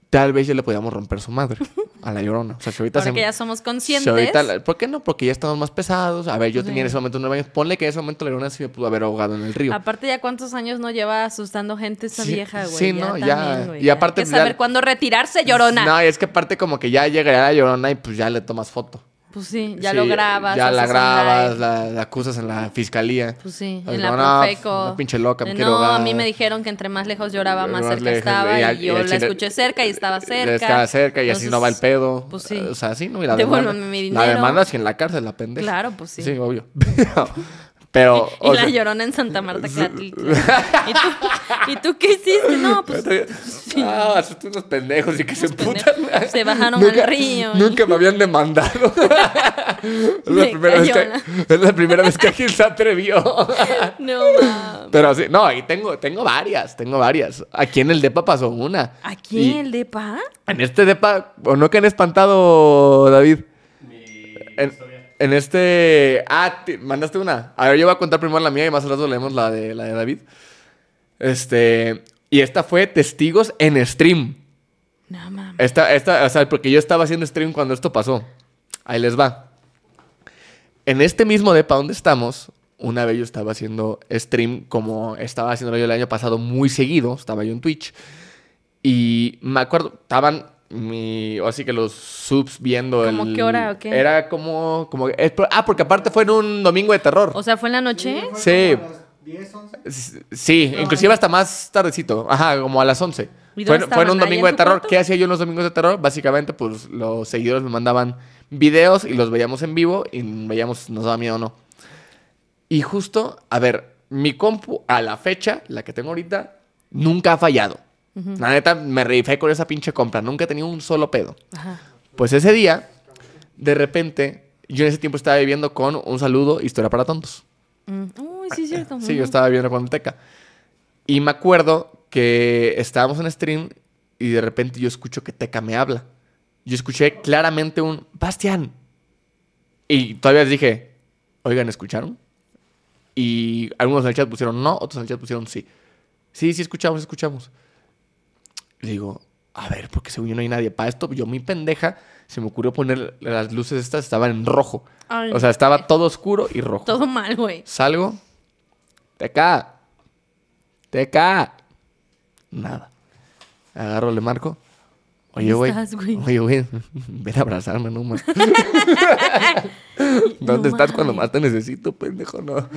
tal vez ya le podíamos romper su madre a la llorona. O sea, si ahorita Ahora se- que ya somos si conscientes. ahorita ¿Por qué no? Porque ya estamos más pesados. A ver, yo Sí. tenía en ese momento nueve años. Ponle que en ese momento la llorona sí me pudo haber ahogado en el río. Aparte, ya cuántos años no lleva asustando gente esa Sí, vieja, güey. sí, no, ya. Y aparte, Hay que pues, ya- saber cuándo retirarse, llorona. No, y es que aparte como que ya llegaría la llorona y pues ya le tomas foto. Pues sí, ya Sí, lo grabas. Ya la grabas, la, la acusas en la fiscalía. Pues sí, en la no, no, Profeco. una pinche loca, me Eh, quiero No, a mí me dijeron que entre más lejos lloraba, más Más cerca lejos, estaba. y Y, al- y yo la escuché cerca y estaba cerca. Estaba cerca y así no va el pedo. pues sí. O sea, sí, ¿no? Y la demanda- mi La dinero. demanda si en la cárcel, la pendeja. Claro, pues sí. Sí, obvio. Pero, Y o la sea, llorona en Santa Marta, Catitla. ¿Y tú, ¿Y tú qué hiciste? No, pues Ah, son unos pendejos y que se putan. Se bajaron al río y- Nunca me habían demandado. es, la Me primera vez que, es la primera vez que alguien se atrevió. no mames. Pero sí, no, y tengo, tengo varias, tengo varias. Aquí en el DEPA pasó una. ¿Aquí Y en el depa? En este DEPA, ¿o no que han espantado, David? En, en este. Ah, te- mandaste una. A ver, yo voy a contar primero la mía y más rato leemos la de, la de David. Este. Y esta fue testigos en stream. No mames. Esta, esta, o sea, porque yo estaba haciendo stream cuando esto pasó. Ahí les va. En este mismo depa donde estamos, una vez yo estaba haciendo stream como estaba haciéndolo yo el año pasado muy seguido. Estaba yo en Twitch. Y me acuerdo, estaban mi, o así que los subs viendo ¿Cómo el... qué hora o qué? Era como, como, ah, porque aparte fue en un domingo de terror. O sea, ¿fue en la noche? Sí. como a las 10, 11. S- Sí, inclusive hasta más tardecito. Ajá, como a las 11. ¿Y Fue, fue en un domingo en de terror. cuarto? ¿Qué hacía yo en los domingos de terror? Básicamente, pues los seguidores me mandaban videos y los veíamos en vivo y veíamos si nos daba miedo o no. Y justo, a ver, mi compu a la fecha, la que tengo ahorita, nunca ha fallado. La neta, me rifé con esa pinche compra. Nunca he tenido un solo pedo. Ajá. Pues ese día, de repente, yo en ese tiempo estaba viviendo con un saludo, historia para tontos. Mm. Uy, sí, cierto. Sí, yo estaba viendo con Teca. Y me acuerdo que estábamos en stream y de repente yo escucho que Teca me habla. Yo escuché claramente un Bastián. Y todavía les dije, oigan, ¿escucharon? Y algunos en el chat pusieron no, otros en el chat pusieron sí. Sí, sí, escuchamos, escuchamos. Y digo, a ver, porque según yo no hay nadie. Para esto, yo, mi pendeja, se me ocurrió poner las luces estas, estaban en rojo. Ay, O sea, estaba todo oscuro y rojo. Todo mal, güey. Salgo. Teca. Teca. Nada. Agarro, le marco. Oye, güey. estás, güey? Oye, güey. Ven a abrazarme, no más. ¿Dónde No estás cuando más te necesito, pendejo? No.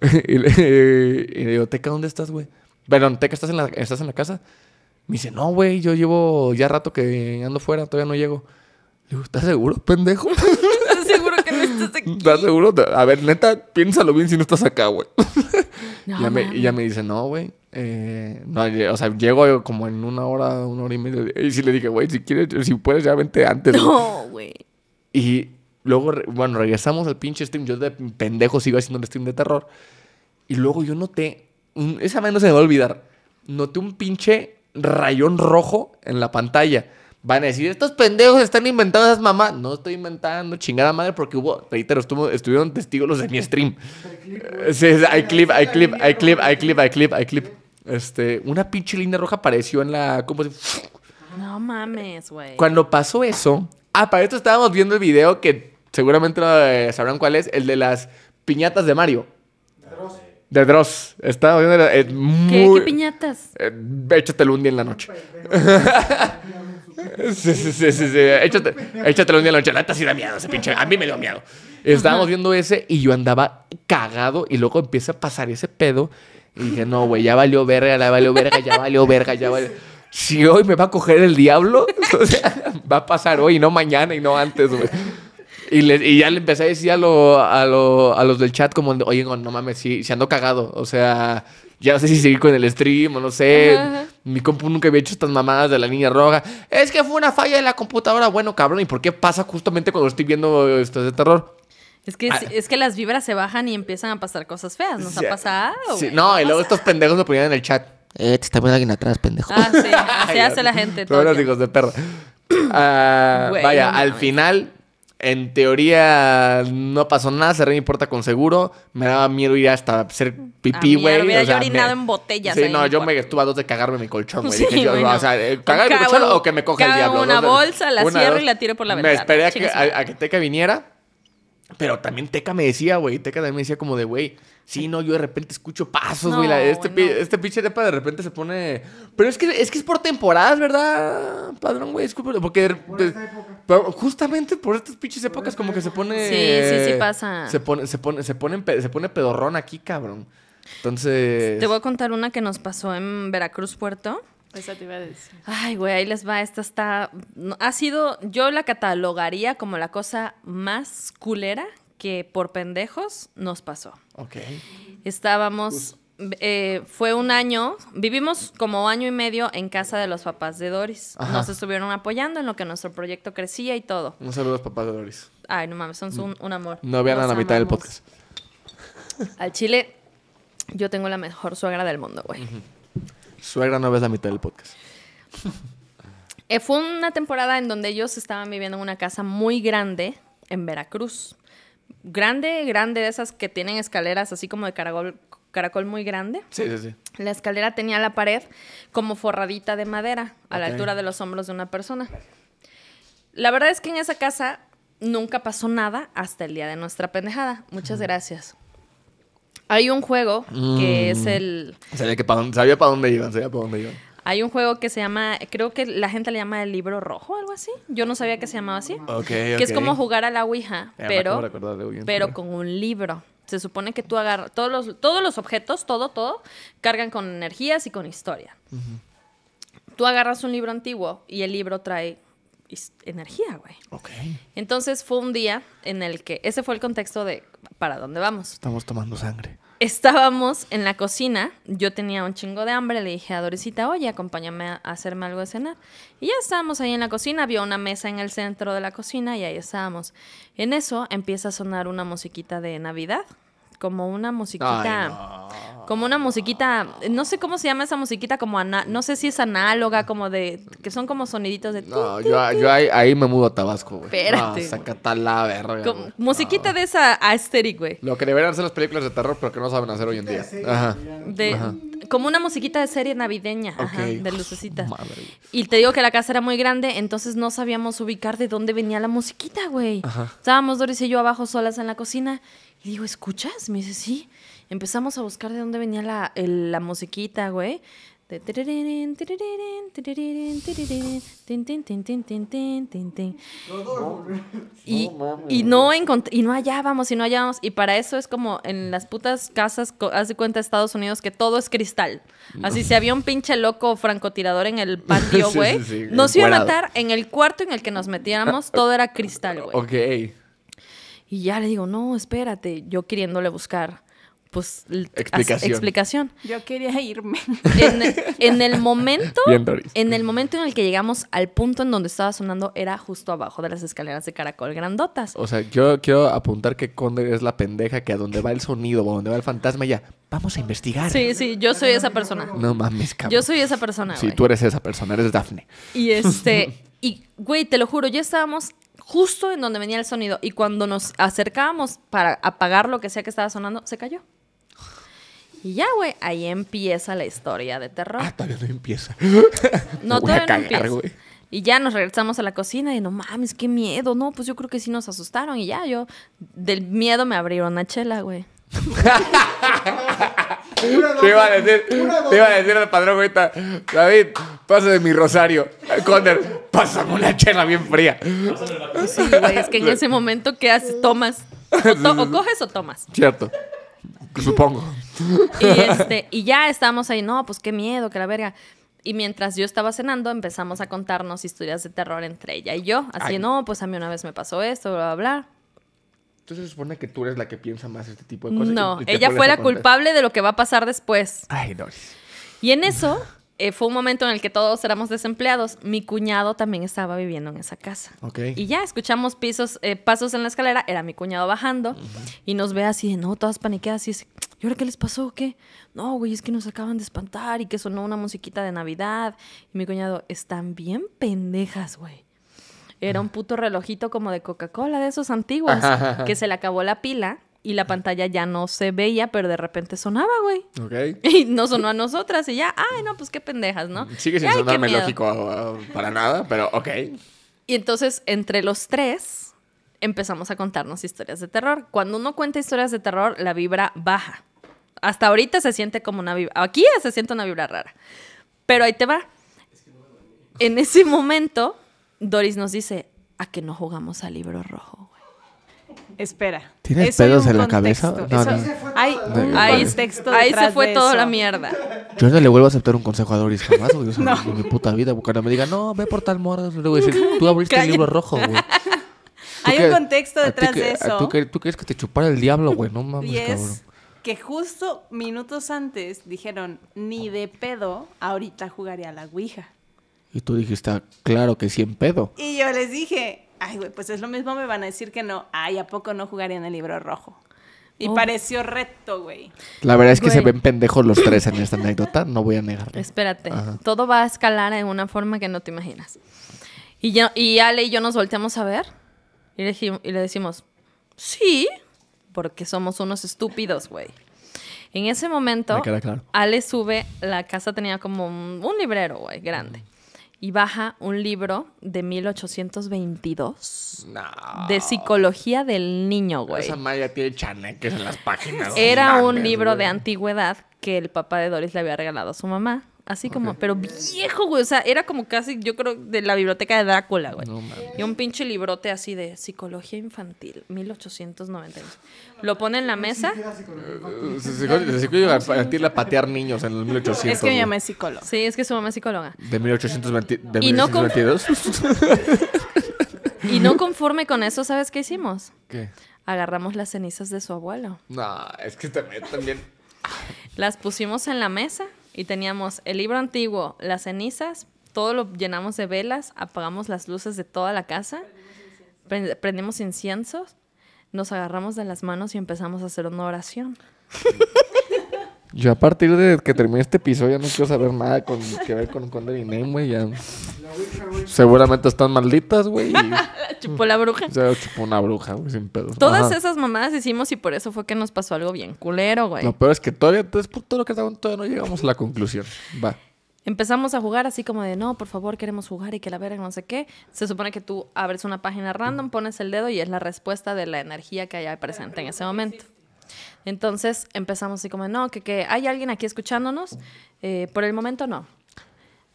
y, le, y le digo, Teca, ¿dónde estás, güey? Perdón, Teca, ¿estás en, la, ¿estás en la casa? Me dice, no, güey, yo llevo ya rato que ando fuera, todavía no llego. Le digo, ¿estás seguro, pendejo? ¿Estás seguro que no estás aquí? ¿Estás seguro? A ver, neta, piénsalo bien si no estás acá, güey. No, ya me, y ya me dice, no, güey. eh, no, o sea, llego como en una hora, una hora y media. Y sí le dije, güey, si quieres, si puedes, ya vente antes. güey". No, güey. Y luego, bueno, regresamos al pinche stream. Yo de pendejo sigo haciendo el stream de terror. Y luego yo noté, esa vez no se me va a olvidar, noté un pinche rayón rojo en la pantalla. Van a decir, estos pendejos están inventando esas mamás. No estoy inventando, chingada madre, porque hubo, reitero, estuvo, estuvieron testigos los de mi stream. Sí, hay clip, hay clip, hay clip, hay clip, hay clip, hay clip. Este, una pinche línea roja apareció en la... Como si- No mames, güey. cuando pasó eso, ah, para esto estábamos viendo el video que seguramente eh, sabrán cuál es, el de las piñatas de Mario. De Dross. Estábamos viendo, eh, ¿Qué, muy... ¿Qué piñatas? Eh, échatelo un día en la noche. sí, sí, sí, sí, sí. Échate, échatelo un día en la noche. La neta sí da miedo ese pinche. A mí me dio miedo. Estábamos viendo ese y yo andaba cagado y luego empieza a pasar ese pedo. Y dije, no, güey, ya valió verga, ya valió verga, ya valió verga, ya valió. Si hoy me va a coger el diablo, o sea, va a pasar hoy y no mañana y no antes, güey. Y, le- y ya le empecé a decir a, lo, a, lo- a los del chat como, oye, no mames, si, si ando cagado. O sea, ya no sé si seguir con el stream o no sé. Ajá, ajá. Mi compu nunca había hecho estas mamadas de la niña roja. Es que fue una falla de la computadora. Bueno, cabrón, ¿y por qué pasa justamente cuando estoy viendo esto de terror? Es que, Ah. es que las vibras se bajan y empiezan a pasar cosas feas. ¿Nos Sí. ha pasado? Sí, no, y ¿Nos luego estos pendejos me ponían en el chat. Eh, te está viendo alguien atrás, pendejo. Ah, sí. Así hace la gente. todo Todos los hijos de perra. Ah, vaya, no al final, en teoría, no pasó nada. Cerré mi puerta con seguro. Me daba miedo ir hasta hacer pipí, güey. o sea, yo orinado me- en botellas Sí, no, yo me estuve a dos de cagarme mi colchón, güey. Sí, Dije yo, güey, o sea, eh, cagar mi colchón o que me coja el diablo. una bolsa, la una cierro dos. y la tiro por la Me ventana. esperé a que, a, a que Teca viniera. Pero también Teca me decía, güey. Teca también me decía como de, güey, sí, no, yo de repente escucho pasos, güey. No, este, no. este pinche depa de repente se pone. Pero es que es, que es por temporadas, ¿verdad, padrón, güey? Por- porque. de- Por esta época. pero justamente por estas pinches épocas, esta como que se pone. Sí, sí, sí pasa. Se pone, se pone, se pone, se pone pedorrón aquí, cabrón. Entonces. Te voy a contar una que nos pasó en Veracruz, Puerto. Esa te iba a decir. Ay, güey, ahí les va. Esta está. Ha sido. Yo la catalogaría como la cosa más culera que por pendejos nos pasó. Ok. Estábamos. eh, fue un año, vivimos como año y medio en casa de los papás de Doris. Ajá. Nos estuvieron apoyando en lo que nuestro proyecto crecía y todo. Un saludo a los papás de Doris. Ay, no mames, son un, un amor. No vean a la mitad del podcast. Al chile, yo tengo la mejor suegra del mundo, güey. Suegra, no ves la mitad del podcast. Eh, fue una temporada en donde ellos estaban viviendo en una casa muy grande en Veracruz. Grande, grande, de esas que tienen escaleras así como de caracol, caracol muy grande. Sí, sí, sí. La escalera tenía la pared como forradita de madera a la altura de los hombros de una persona. La verdad es que en esa casa nunca pasó nada hasta el día de nuestra pendejada. Muchas gracias. Hay un juego que es Mm. el... Sabía, que pa' dónde- sabía para dónde iban, sabía para dónde iban. Hay un juego que se llama, creo que la gente le llama el libro rojo o algo así. Yo no sabía que se llamaba así. Ok, Que es como jugar a la Ouija, acabo pero, bien, pero con un libro. Se supone que tú agarras, todos los, todos los objetos, todo, todo, cargan con energías y con historia. Tú agarras un libro antiguo y el libro trae energía, güey. Ok. Entonces fue un día en el que, ese fue el contexto de para dónde vamos. Estamos tomando sangre. Estábamos en la cocina, yo tenía un chingo de hambre, le dije a Dorisita, oye, acompáñame a hacerme algo de cenar. Y ya estábamos ahí en la cocina, había una mesa en el centro de la cocina y ahí estábamos. En eso empieza a sonar una musiquita de Navidad, como una musiquita, Ay, no. como una musiquita, no sé cómo se llama esa musiquita, como ana- no sé si es análoga, como de, que son como soniditos de... No, yo, yo ahí, ahí me mudo a Tabasco, güey. Espérate, No, sacata la verga. como- güey. musiquita de esa aesthetic, güey. Lo que deberían hacer las películas de terror, pero que no saben hacer hoy en día. Ajá. De, como una musiquita de serie navideña, ajá, de lucecitas. Güey. Y te digo que la casa era muy grande, entonces no sabíamos ubicar de dónde venía la musiquita, güey. Ajá. Estábamos Doris y yo abajo solas en la cocina. Y digo, ¿escuchas? Me dice, sí. Empezamos a buscar de dónde venía la, la musiquita, güey. Y, y no y no hallábamos y no hallábamos. Y para eso es como en las putas casas haz de cuenta Estados Unidos que todo es cristal. Así si había un pinche loco francotirador en el patio güey nos iba a matar en el cuarto en el que nos metiéramos todo era cristal güey. Ok y ya le digo no espérate yo queriéndole buscar pues Explicación. explicación Yo quería irme. en, en el momento Bien, en el momento en el que llegamos al punto en donde estaba sonando era justo abajo de las escaleras de caracol grandotas O sea, yo quiero apuntar que Conde es la pendeja que a donde va el sonido o a donde va el fantasma ya, vamos a investigar. sí sí yo soy esa persona No mames, cabrón. yo soy esa persona Sí, tú eres esa persona, eres Dafne. Y este, y güey, te lo juro, ya estábamos justo en donde venía el sonido y cuando nos acercábamos para apagar lo que sea que estaba sonando, se cayó. Y ya, güey, ahí empieza la historia de terror. Ah, todavía no empieza. no, a todavía no empieza. güey. Y ya nos regresamos a la cocina y no mames, qué miedo. No, pues yo creo que sí nos asustaron. Y ya, yo, del miedo me abrieron una chela, güey. Te iba a decir, te iba a decir al padrón ahorita, David, pasa de mi rosario. Conde, pásame una chela bien fría. Sí, güey, es que en ese momento, ¿qué haces? Tomas. O, to- o coges o tomas. Cierto. Supongo. Y, este, y ya estábamos ahí, no, pues qué miedo, que la verga. Y mientras yo estaba cenando, empezamos a contarnos historias de terror entre ella y yo. Así, Ay. no, pues a mí una vez me pasó esto, bla, bla, bla. Entonces se supone que tú eres la que piensa más este tipo de cosas. No, y ella fue la culpable de lo que va a pasar después. Ay, Doris. Y en eso eh, fue un momento en el que todos éramos desempleados. Mi cuñado también estaba viviendo en esa casa. Ok. Y ya escuchamos pisos, eh, pasos en la escalera, era mi cuñado bajando y nos ve así, de, no, todas paniqueadas y dice, ¿y ahora qué les pasó? ¿Qué? No, güey, es que nos acaban de espantar y que sonó una musiquita de Navidad. Y mi cuñado, están bien pendejas, güey. Era un puto relojito como de Coca-Cola, de esos antiguos, que se le acabó la pila y la pantalla ya no se veía, pero de repente sonaba, güey. Ok. Y no sonó a nosotras y ya, ay, no, pues qué pendejas, ¿no? Sigue sin Ay, sonarme lógico uh, para nada, pero ok. Y entonces, entre los tres, empezamos a contarnos historias de terror. Cuando uno cuenta historias de terror, la vibra baja. Hasta ahorita se siente como una vibra. Aquí se siente una vibra rara. Pero ahí te va. En ese momento, Doris nos dice: ¿A que no jugamos al libro rojo? güey?" Espera. ¿Tienes Eso pedos en la cabeza? No, Eso- no. Hay un No, Ahí, se fue de toda eso. la mierda. Yo no le vuelvo a aceptar un consejo a Doris jamás, güey. O sea, En mi puta vida. Cuando me diga, no, ve por tal morra, le voy a decir, tú abriste el libro rojo, güey. ¿Tú Hay un contexto detrás de eso. ¿Tú, tú crees que te chupara el diablo, güey? No mames, Y cabrón. que justo minutos antes dijeron, ni de pedo, ahorita jugaría a la Ouija. Y tú dijiste, ah, claro que sí en pedo. Y yo les dije, ay, güey, pues es lo mismo, me van a decir que no. Ay, ¿a poco no jugaría en el libro rojo? Y Oh. pareció reto, güey. La verdad es que se ven pendejos los tres en esta anécdota, no voy a negarlo. Espérate, Ajá. todo va a escalar en una forma que no te imaginas. Y, yo, y Ale y yo nos volteamos a ver y le, y le decimos, sí, porque somos unos estúpidos, güey. En ese momento, claro. Ale sube, la casa tenía como un, un librero, güey, grande. Y baja un libro de 1822 No. de psicología del niño, güey. Esa Maya tiene chaneques en las páginas. Era un libro de antigüedad que el papá de Doris le había regalado a su mamá. Así como, pero viejo, güey. O sea, era como casi, yo creo, de la biblioteca de Drácula, güey. No mames. y un pinche librote así de psicología infantil, 1892. Lo pone en la mesa. Era psicología infantil. A patear niños en los 1800. Es que mi mamá es psicóloga. Sí, es que su mamá es psicóloga. De 1820, de Y no con- 1822. Y no conforme con eso, ¿sabes qué hicimos? ¿Qué? Agarramos las cenizas de su abuelo. No, es que también, también. Las pusimos en la mesa y teníamos el libro antiguo, las cenizas, todo lo llenamos de velas, apagamos las luces de toda la casa, prend- prendimos inciensos, nos agarramos de las manos y empezamos a hacer una oración. Yo a partir de que termine este episodio no quiero saber nada con que ver con Condor y Name, güey. Ya. Seguramente están malditas, güey. chupó la bruja. Se chupó una bruja, güey, sin pedo. Todas Ajá. esas mamadas hicimos y por eso fue que nos pasó algo bien culero, güey. Lo peor es que todavía, después de todo lo que estamos, todavía no llegamos a la conclusión. Va. Empezamos a jugar así como de, no, por favor, queremos jugar y que la verga no sé qué. Se supone que tú abres una página random, pones el dedo y es la respuesta de la energía que haya presente en ese momento. Entonces empezamos así como, no, que, que hay alguien aquí escuchándonos. Eh, por el momento no.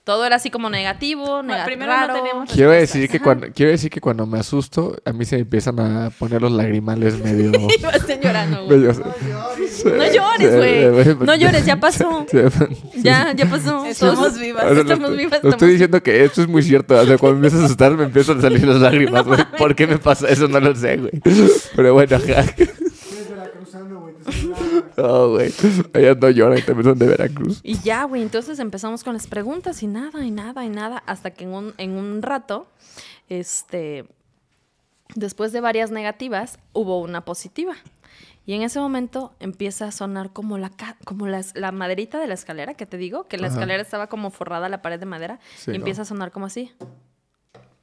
Todo era así como negativo, Bueno, nega- primero no raro. teníamos- Quiero decir, que cuando, quiero decir que cuando me asusto, a mí se me empiezan a poner los lagrimales medio... Estar llorando, güey. medio- No llores, güey. No llores, ya pasó. Ya, ya pasó. Estamos Todos- vivas. O sea, Estamos estoy- vivas. Estamos- estoy diciendo que esto es muy cierto. O sea, cuando me empiezas a asustar, me empiezan a salir las lágrimas, güey. ¿Por qué me pasa eso? No lo sé, güey. Pero bueno, ajá. Eres veracruzano, güey. te estoy hablando, güey. No, güey. Ellas no lloran, también son de Veracruz. Y ya, güey, entonces empezamos con las preguntas y nada, y nada, y nada, hasta que en un, en un rato, este, después de varias negativas, hubo una positiva. Y en ese momento empieza a sonar como la, como las- la maderita de la escalera, que te digo, que la Ajá. escalera estaba como forrada a la pared de madera, Sí, y empieza ¿no? a sonar como así.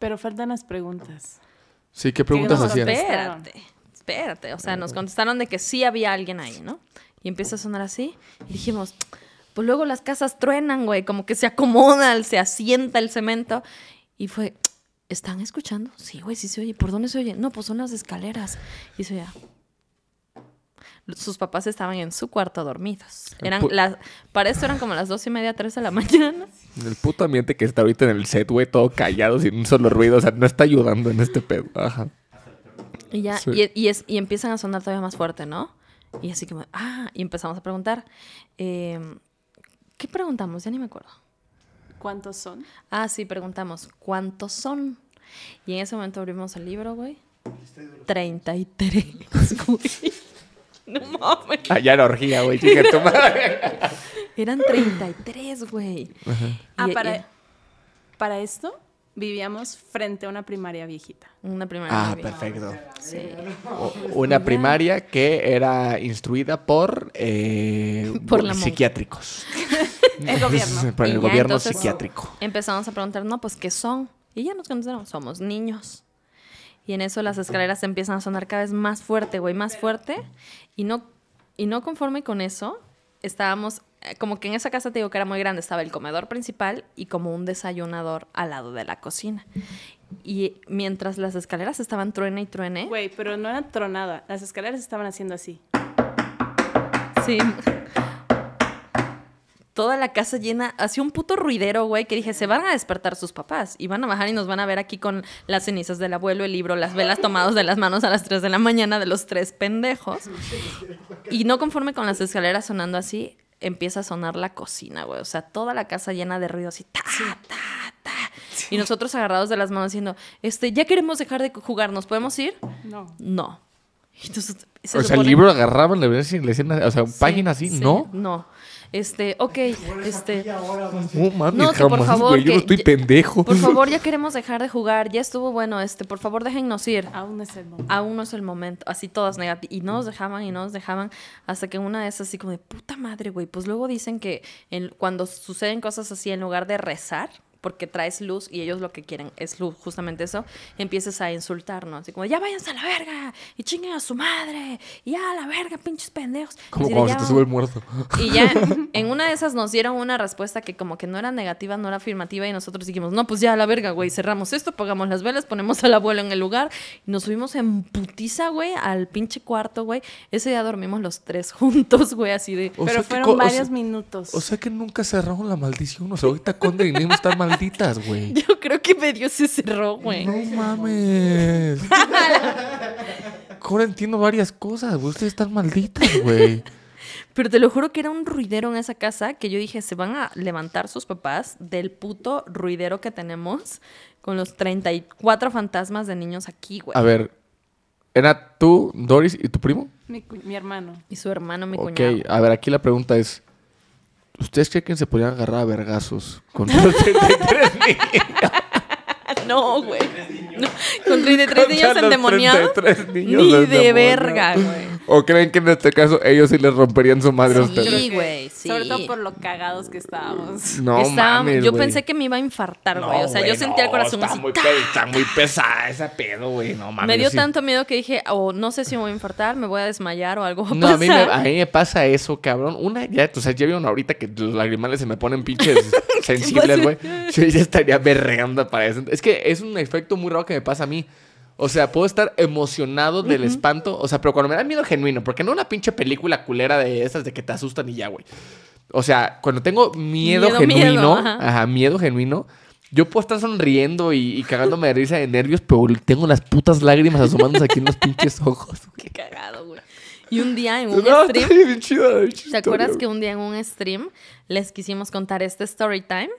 Pero faltan las preguntas. Sí, ¿qué preguntas hacían? Espérate, espérate. O sea, nos contestaron de que sí había alguien ahí, ¿no? Y empieza a sonar así. Y dijimos, pues luego las casas truenan, güey, como que se acomodan, se asienta el cemento. Y fue, ¿están escuchando? Sí, güey, sí se oye. ¿Por dónde se oye? No, pues son las escaleras. Y se oía. Sus papás estaban en su cuarto dormidos. Eran las, para esto eran como las dos y media, tres de la mañana. El puto ambiente que está ahorita en el set, güey, todo callado, sin un solo ruido. O sea, no está ayudando en este pedo. Ajá. Y ya, Sí. y, y es, y empiezan a sonar todavía más fuerte, ¿no? Y así como, ah, y empezamos a preguntar. eh, ¿Qué preguntamos? Ya ni me acuerdo. ¿Cuántos son? Ah, sí, preguntamos, ¿cuántos son? Y en ese momento abrimos el libro, güey. 33, güey. No mames. Allá en orgía, güey, chica, tu madre. Eran 33, güey. Ah, Y- para, y- para esto vivíamos frente a una primaria viejita. Una primera. Ah, perfecto. Sí. O- Una primaria que era instruida por, eh, Por la psiquiátricos. El gobierno. Por el ya, gobierno entonces, psiquiátrico. Empezamos a preguntar, no, pues, ¿qué son? Y ya nos contestaron, somos niños. Y en eso las escaleras empiezan a sonar cada vez más fuerte, güey, más fuerte. Y no, y no conforme con eso, estábamos, como que en esa casa te digo que era muy grande, estaba el comedor principal y como un desayunador al lado de la cocina. Y mientras las escaleras estaban truene y truene, Güey, pero no era tronada. Las escaleras estaban haciendo así. Sí. Toda la casa llena, hacía un puto ruidero, güey, que dije, se van a despertar sus papás y van a bajar y nos van a ver aquí con las cenizas del abuelo, el libro, las velas tomados de las manos a las 3 de la mañana de los tres pendejos. Y no conforme con las escaleras sonando así, empieza a sonar la cocina, güey. O sea, toda la casa llena de ruido así, ta, ta, ta. Y nosotros agarrados de las manos diciendo, este, ya queremos dejar de jugar, ¿nos podemos ir? No. No. Y Entonces, se O sea, el libro agarraban, le decían, le decían, o sea, página así, sí, ¿no? No. Este, ok, este. Ahora, No mames, No, que por jamás, favor, güey, yo no estoy pendejo. Por favor, ya queremos dejar de jugar. Ya estuvo bueno, este, por favor, déjennos ir. Aún no es el momento. Aún no es el momento. Así todas negativas. Y no nos dejaban y no nos dejaban. Hasta que una de esas así como de puta madre, güey. Pues luego dicen que en- cuando suceden cosas así, en lugar de rezar, porque traes luz y ellos lo que quieren es luz, justamente eso, empiezas a insultarnos. Así como, ya váyanse a la verga y chinguen a su madre. Y ya a la verga, pinches pendejos. Como cuando se "Ya te sube el muerto. y ya en una de esas nos dieron una respuesta que como que no era negativa, no era afirmativa y nosotros dijimos, no, pues ya a la verga, güey, cerramos esto, apagamos las velas, ponemos al abuelo en el lugar y nos subimos en putiza, güey, al pinche cuarto, güey. Ese día dormimos los tres juntos, güey, así de... O Pero que fueron o varios sea- minutos. O sea que nunca cerraron la maldición. O sea, ahorita Conde y Nemo están malditas, güey. Yo creo que medio se cerró, güey. No mames. Ahora entiendo varias cosas, güey. Ustedes están malditas, güey. Pero te lo juro que era un ruidero en esa casa que yo dije, se van a levantar sus papás del puto ruidero que tenemos con los 34 fantasmas de niños aquí, güey. A ver, ¿era tú, Doris y tu primo? Mi, cu- mi hermano. Y su hermano, mi ok, cuñado. a ver, aquí la pregunta es: ¿Ustedes creen que se podían agarrar a vergazos con los 33 niños? No, güey. No, Con 33 Contra niños endemoniados. 33 niños Ni de verga, güey. ¿O creen que en este caso ellos sí les romperían su madre a ustedes? Sí, güey, sí. Sobre todo por lo cagados que estábamos. No Estaba- mames, yo güey. pensé que me iba a infartar, güey. No, o sea, yo sentía el corazón está así. Muy pe- está muy pesada esa pedo, güey. No mames. Me dio sí. tanto miedo que dije, o no sé si me voy a infartar, me voy a desmayar o algo va a No, a mí, me, pasar. a mí me pasa eso, cabrón. Una, ya, o sea, ya vieron ahorita que los lagrimales se me ponen pinches sensibles, güey. Yo ya estaría berreando para eso. Es que es un efecto muy raro que me pasa a mí. O sea, puedo estar emocionado del espanto. O sea, pero cuando me da miedo genuino, porque no una pinche película culera de esas de que te asustan y ya, güey. O sea, cuando tengo miedo, Miedo, genuino, miedo, ajá. ajá. miedo genuino, yo puedo estar sonriendo y, y cagándome de risa de nervios, pero tengo las putas lágrimas asomándose aquí en los pinches ojos. Qué cagado, güey. Y un día en un No, stream, ¿te acuerdas que un día en un stream les quisimos contar este story time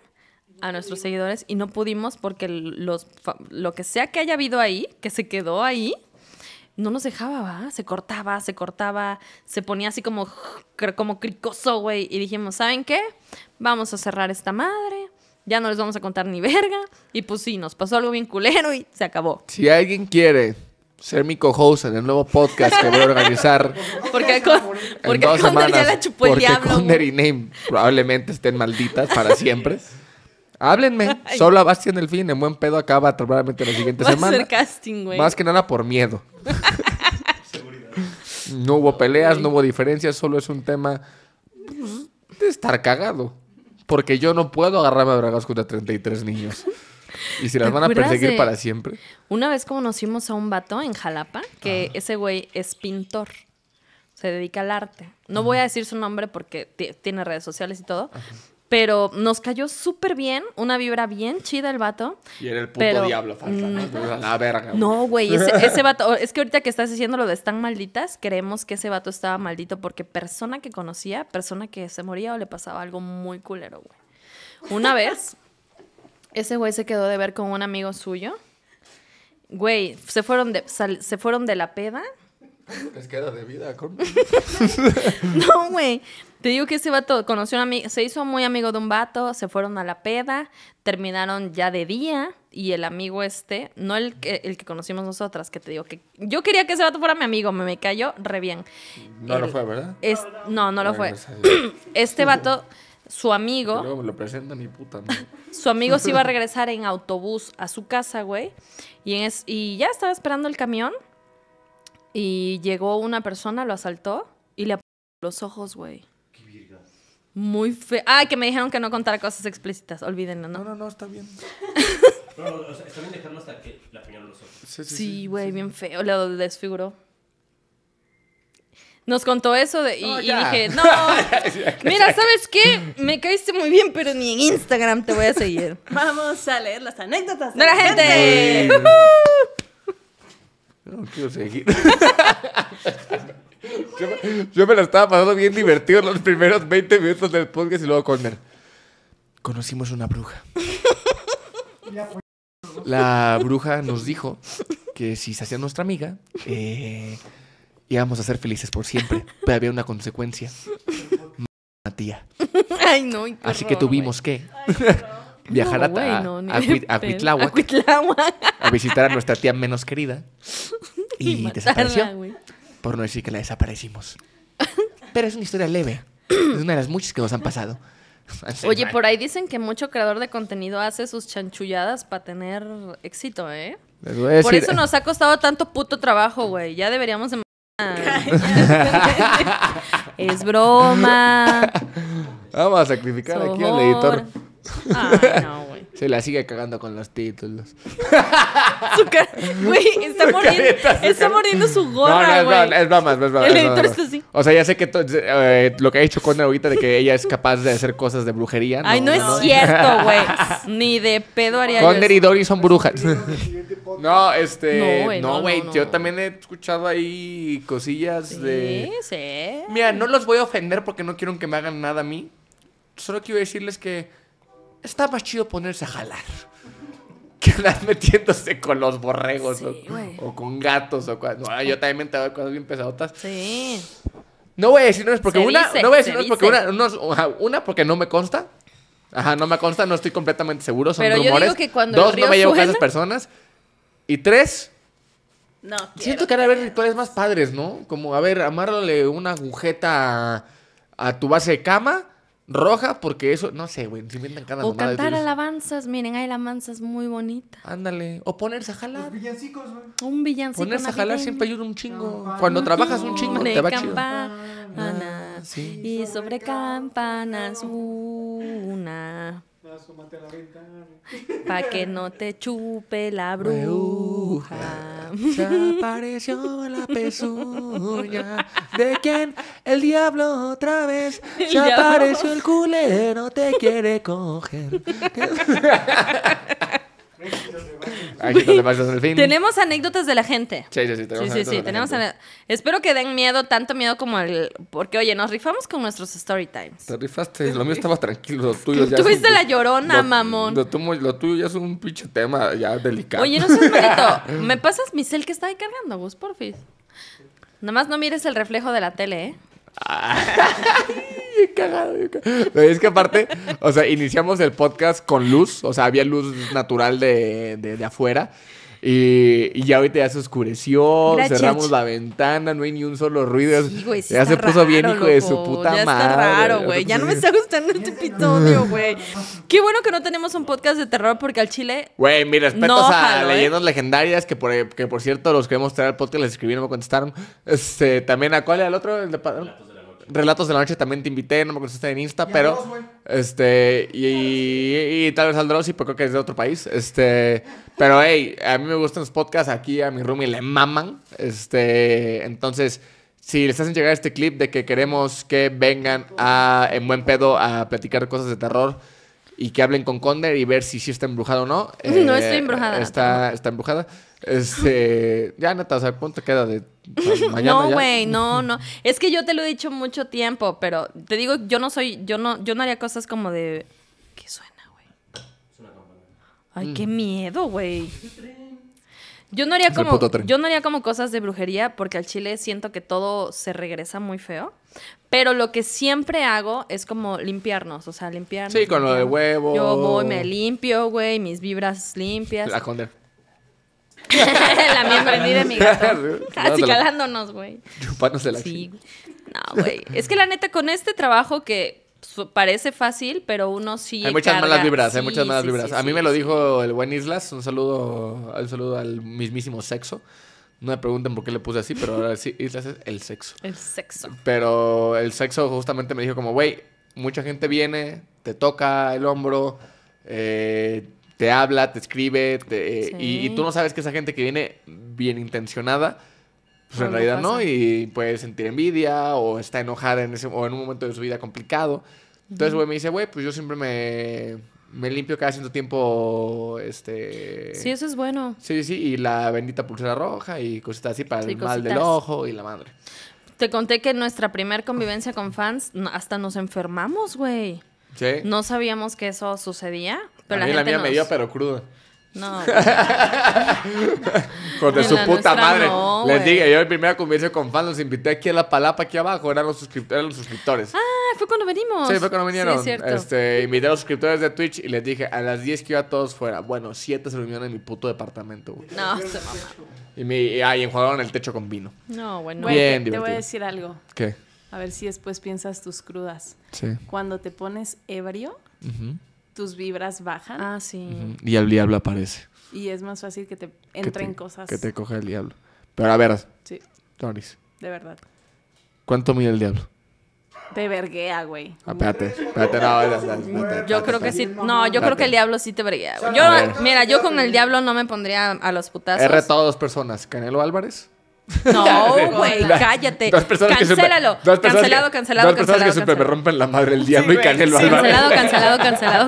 a nuestros seguidores y no pudimos porque los lo que sea que haya habido ahí, que se quedó ahí, no nos dejaba, ¿va? Se cortaba, se cortaba, se ponía así como, como cricoso, güey. Y dijimos, ¿saben qué? Vamos a cerrar esta madre, ya no les vamos a contar ni verga. Y pues sí, nos pasó algo bien culero y se acabó. Si alguien quiere ser mi co-host en el nuevo podcast que voy a organizar Porque, con, en porque dos Conder ya semanas, la chupó el porque diablo. Conder y Name probablemente estén malditas para siempre. Háblenme. Solo a Bastian Delfín en buen pedo acaba probablemente la siguiente Va a semana. ser casting, güey. Más que nada por miedo. no hubo peleas, no hubo diferencias, solo es un tema pues, de estar cagado. Porque yo no puedo agarrarme a dragas contra 33 niños. Y si las ¿Te van a perseguir para siempre. Una vez conocimos a un vato en Jalapa, que ese güey es pintor. Se dedica al arte. No voy a decir su nombre porque ti- tiene redes sociales y todo. Pero nos cayó súper bien, una vibra bien chida el vato. Y era el puto Pero- diablo falsa, ¿no? La verga. güey. No, güey, ese, ese vato, es que ahorita que estás diciendo lo de están malditas, creemos que ese vato estaba maldito porque persona que conocía, persona que se moría o le pasaba algo muy culero, güey. Una vez, ese güey se quedó de ver con un amigo suyo. Güey, se fueron de, sal- se fueron de la peda. Les queda de vida. con- No, güey. Te digo que ese vato conoció a un amigo, se hizo muy amigo de un vato, se fueron a la peda, terminaron ya de día y el amigo este, no el que, el que conocimos nosotras, que te digo que yo quería que ese vato fuera mi amigo, me, me cayó re bien. No lo fue, ¿verdad? Es, no, no lo fue. Este vato, su amigo, Luego me lo presentan y puta madre. su amigo se iba a regresar en autobús a su casa, güey. Y, en es- y ya estaba esperando el camión. Y llegó una persona, lo asaltó y le apuntó los ojos, güey. Muy feo. Ah, que me dijeron que no contara cosas explícitas. Olvídenlo, No, ¿no? no, no, está bien. No, no, o sea, está bien dejarlo hasta que la apuñaló los ojos. Sí, sí, Sí, güey, bien feo. Le desfiguró. Nos contó eso de, y, dije, no, mira, ¿sabes qué? Me caíste muy bien, pero ni en Instagram te voy a seguir. Vamos a leer las anécdotas ¡De la gente! No quiero seguir. Yo, me, yo me la estaba pasando bien divertido los primeros 20 minutos del podcast y luego Conner. Conocimos una bruja. La bruja nos dijo que si se hacía nuestra amiga, eh, íbamos a ser felices por siempre. Pero había una consecuencia. Una tía. Ay, no. Así que tuvimos que viajar a, a, visitar a nuestra tía menos querida. Y, matarla, desapareció. güey. Por no decir que la desaparecimos. Pero es una historia leve. Es una de las muchas que nos han pasado. Oye, por ahí dicen que mucho creador de contenido hace sus chanchulladas para tener éxito, ¿eh? Les voy a Por decir- eso nos ha costado tanto puto trabajo, güey. Ya deberíamos de... es broma. Vamos a sacrificar aquí al editor. Ay, no. Se la sigue cagando con los títulos. Su cara- Güey, está, Su muriendo, carita, su está muriendo su no, no, gorra, es broma, güey. es broma, es broma, El es editor está así. O sea, ya sé que to- eh, lo que ha dicho Conner ahorita de que ella es capaz de hacer cosas de brujería. Ay, no, es cierto, güey. Ni de pedo haría yo Conner y. Dory son brujas. Podcast. No, este. No, güey, No, no, güey. no, yo no. también he escuchado ahí cosillas de. Sí, sí. Mira, no los voy a ofender porque no quiero que me hagan nada a mí. Solo quiero decirles que está más chido ponerse a jalar. Que andar metiéndose con los borregos Sí, o, con gatos o. No, yo también me entero de cosas bien pesadotas. Sí. No voy a decir nombres porque Se una, dice, no voy a decir nombres porque dice. una, una porque no me consta. Ajá, no me consta, no estoy completamente seguro, son Pero yo rumores. digo que cuando el Dos, no me llevo con esas personas. Y tres, No, Siento que han haber rituales más padres, ¿no? Como, a ver, amárrale una agujeta a, a tu base de cama roja, porque eso, no sé, güey, se inventan cada O mamada de cantar Dios. alabanzas. Miren, hay alabanzas muy bonitas. Ándale. O ponerse a Los jalar. villancicos, güey. Un villancico Ponerse a jalar navideño. siempre ayuda un chingo. Campana. Cuando trabajas un chingo, De te va chido. campana sí. y sobre campanas una. Asómate a la ventana. Pa' que no te chupe la bruja. Se apareció la pezuña de quien el diablo otra vez. Se apareció el culero, te quiere coger. Aquí el fin. Tenemos anécdotas de la gente. Sí, sí, sí. Sí, tenemos sí, sí, tenemos Espero que den miedo, tanto miedo como el... Porque, oye, nos rifamos con nuestros story times. Te rifaste, lo mío estaba tranquilo, lo tuyo ya fuiste la llorona, lo- mamón. Lo, tuyo- lo tuyo ya es un pinche tema ya delicado. Oye, no seas malito. ¿Me pasas mi cel que está ahí cargando, Gus, porfis? Nada más no mires el reflejo de la tele, ¿eh? Bien cagado, bien Es que aparte, o sea, iniciamos el podcast con luz, o sea, había luz natural de, de, de afuera. Y, y ya ahorita ya se oscureció, Gracias. cerramos la ventana, no hay ni un solo ruido. Sí, güey, sí ya se puso bien, raro, hijo de su puta ya madre. está raro, güey. Ya no me bien- está gustando este episodio, güey. Qué bueno que no tenemos un podcast de terror porque al chile... Güey, mi respetos No, a jalo, ¿eh? leyendas legendarias que por, que por cierto los queremos traer al podcast les escribí no me contestaron. Este, también a cuál era el otro, el de Relatos de la noche también te invité, no me contestaste en Insta, Y pero este y, y- y tal vez al Drossy, pero creo que es de otro país. Este, pero hey, a mí me gustan los podcasts, aquí a mi roomie le maman. Este, entonces si les hacen llegar este clip de que queremos que vengan a en buen pedo a platicar cosas de terror y que hablen con Conder y ver si sí está embrujada o no. No Eh, estoy embrujada, Está, está embrujada. Este, ya neta, o sea, ¿cuánto queda de mañana no, güey, no, no. Es que yo te lo he dicho mucho tiempo, pero te digo, yo no soy, yo no, yo no haría cosas como de. ¿Qué suena, güey? Ay, Mm. qué miedo, güey. Yo no haría Es el como, yo no haría como cosas de brujería porque al chile siento que todo se regresa muy feo. Pero lo que siempre hago es como limpiarnos, o sea, limpiarnos. Sí, con lo limpiarnos. huevo. Yo voy, me limpio, güey, mis vibras limpias. La Conder. la miembro de mi gato. Así Dándole- calándonos, güey. Chupándose la Sí. No, güey. Es que la neta, con este trabajo que su- parece fácil, pero uno sí. Hay muchas carga- malas vibras, hay muchas malas sí, vibras. sí, a mí me lo dijo el buen Islas. Un saludo, un saludo al mismísimo sexo. No me pregunten por qué le puse así, pero ahora sí, Islas es el sexo. El sexo. Pero el sexo justamente me dijo como, güey, mucha gente viene, te toca el hombro, eh, te habla, te escribe, te- Sí. y, y tú no sabes que esa gente que viene bien intencionada, pues en realidad no, y puede sentir envidia o está enojada en ese, o en un momento de su vida complicado. Entonces, güey, me dice, güey, pues yo siempre me, me limpio cada cierto tiempo, este... Sí, eso es bueno. Sí, sí, y la bendita pulsera roja y cositas así para Sí, el mal del ojo y la madre. Te conté que en nuestra primer convivencia con fans hasta nos enfermamos, güey. Sí. No sabíamos que eso sucedía. Pero a mí la, la mía me nos- dio, pero cruda. No, Con de En su puta madre. no, Les dije, yo en primera convivencia con fans los invité aquí a la palapa, aquí abajo. Eran los, suscript- eran los suscriptores. Ah, fue cuando venimos. sí, fue cuando vinieron. Sí, es este, invité a los suscriptores de Twitch y les dije, a las 10 que iba todos fuera. Bueno, 7 se reunieron en mi puto departamento, güey. No, se mama. Y, me, y, ah, y enjuagaron el techo con vino. No, bueno. Bien te, te voy a decir algo. ¿Qué? A ver si después piensas tus crudas. Sí. Cuando te pones ebrio, Ujú, tus vibras bajan Ah, sí. Y el diablo aparece. y es más fácil que te Que entren te- cosas. Que te coge el diablo. Pero a ver, Sí, Doris, de verdad. ¿cuánto mide el diablo? Te verguea, güey. Ah, espérate, espérate, no, espérate, espérate, Yo creo que sí. No, yo creo que el diablo sí te vería. güey. A ver. Yo, mira, yo con el diablo no me pondría a los putazos. He retado a dos personas. Canelo Álvarez. No, güey, cállate. Dos personas que Cancélalo. dos personas Cancelado, que- cancelado, Dos personas que cancelado. siempre me cancelado. rompen la madre el diablo y güey. Canelo Sí, Álvarez. Cancelado, cancelado, cancelado,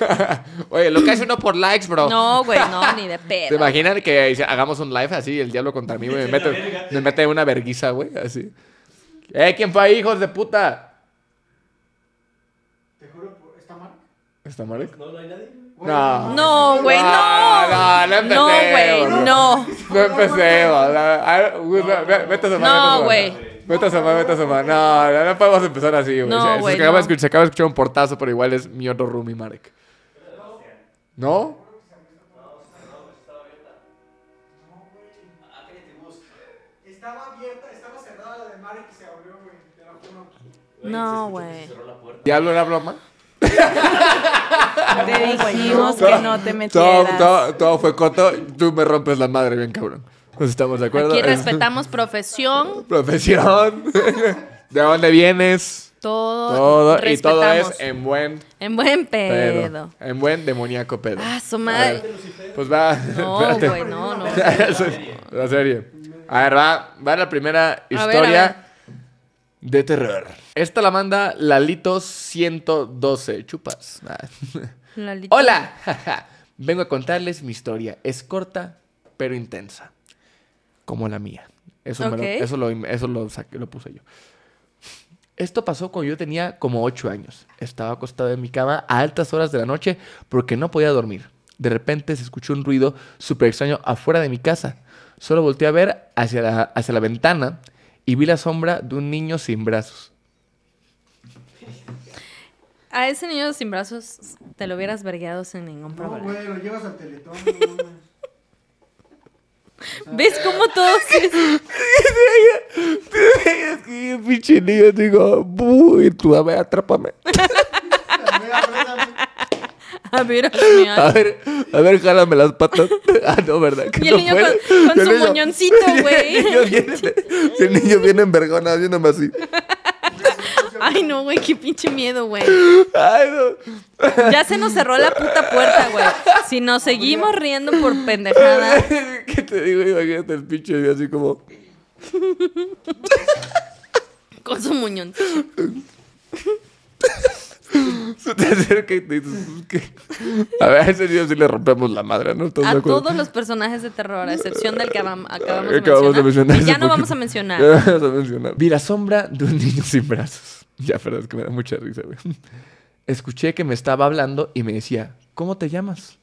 cancelado. Oye, lo que hace uno por likes, bro. No, güey, no, ni de ¿Te pedo. imaginan que hagamos un live así, el diablo contra mí, güey? Me mete, me mete una verguiza, güey, así. ¡Eh, quién fue ahí, hijos de puta! Te juro, por- ¿está mal? ¿Está mal? No, no hay nadie. No. No, güey, no. No, no No, güey, no. No Gus, ve- Vete a asomar. No, güey. Vete a asomar, vete a asomar. No, no, no podemos empezar así, güey. No, Se- güey, acaba de escuchar, se acaba de escuchar un portazo, pero igual es mi otro roomie, Marek. ¿No? Estaba abierta, estaba cerrada la de Marek y se abrió, güey. No, güey. ¿Diablo era broma? Te dijimos que no te Todo, metieras. todo, todo fue coto. Tú me rompes la madre, bien cabrón. Pues estamos de acuerdo. Aquí Es- respetamos profesión. Profesión. ¿De dónde vienes? Todo, Todo, y todo es en buen En buen pedo. pedo. En buen demoníaco pedo. Ah, su madre. Pues va. No, güey, no, no. la serie. A ver, va, va la primera A ver, historia a ver. De terror. Esta la manda Lalito112. Chupas. Ah. Lalito. Hola. Vengo a contarles mi historia. Es corta, pero intensa. Como la mía. Eso, me lo, eso, lo, eso lo, saqué- lo puse yo. Esto pasó cuando yo tenía como 8 años. Estaba acostado en mi cama a altas horas de la noche porque no podía dormir. De repente se escuchó un ruido súper extraño afuera de mi casa. Solo volteé a ver hacia la, hacia la ventana y vi la sombra de un niño sin brazos. A ese niño sin brazos te lo hubieras vergueado sin ningún No, problema. güey, lo llevas al teletón. no mames. ¿Ves cómo todos es... es que pinche niño digo, uy, tú a ver, atrápame. A ver. A ver, A ver, jálame las patas. Ah, no, ¿verdad? Que Y el no niño puede. con- con El su niño- moñoncito, güey. El niño viene, el niño viene envergonado, viéndome así. Ay, no, güey, qué pinche miedo, güey. Ay, no. Ya se nos cerró la puta puerta, güey. Si nos seguimos riendo por pendejada. ¿Qué te digo? Imagínate el pinche así como. Con su muñón. Se te acerca y te dices, ¿qué? A ver, a ese niño sí le rompemos la madre, ¿no? ¿Estás de A todos los personajes de terror, a excepción del que acabam- acabamos de Acabamos de mencionar. ya no vamos a mencionar. Ya vamos a mencionar. Vi la sombra de un niño sin brazos. Ya, pero es que me da mucha risa, güey. Escuché que me estaba hablando y me decía, ¿cómo te llamas?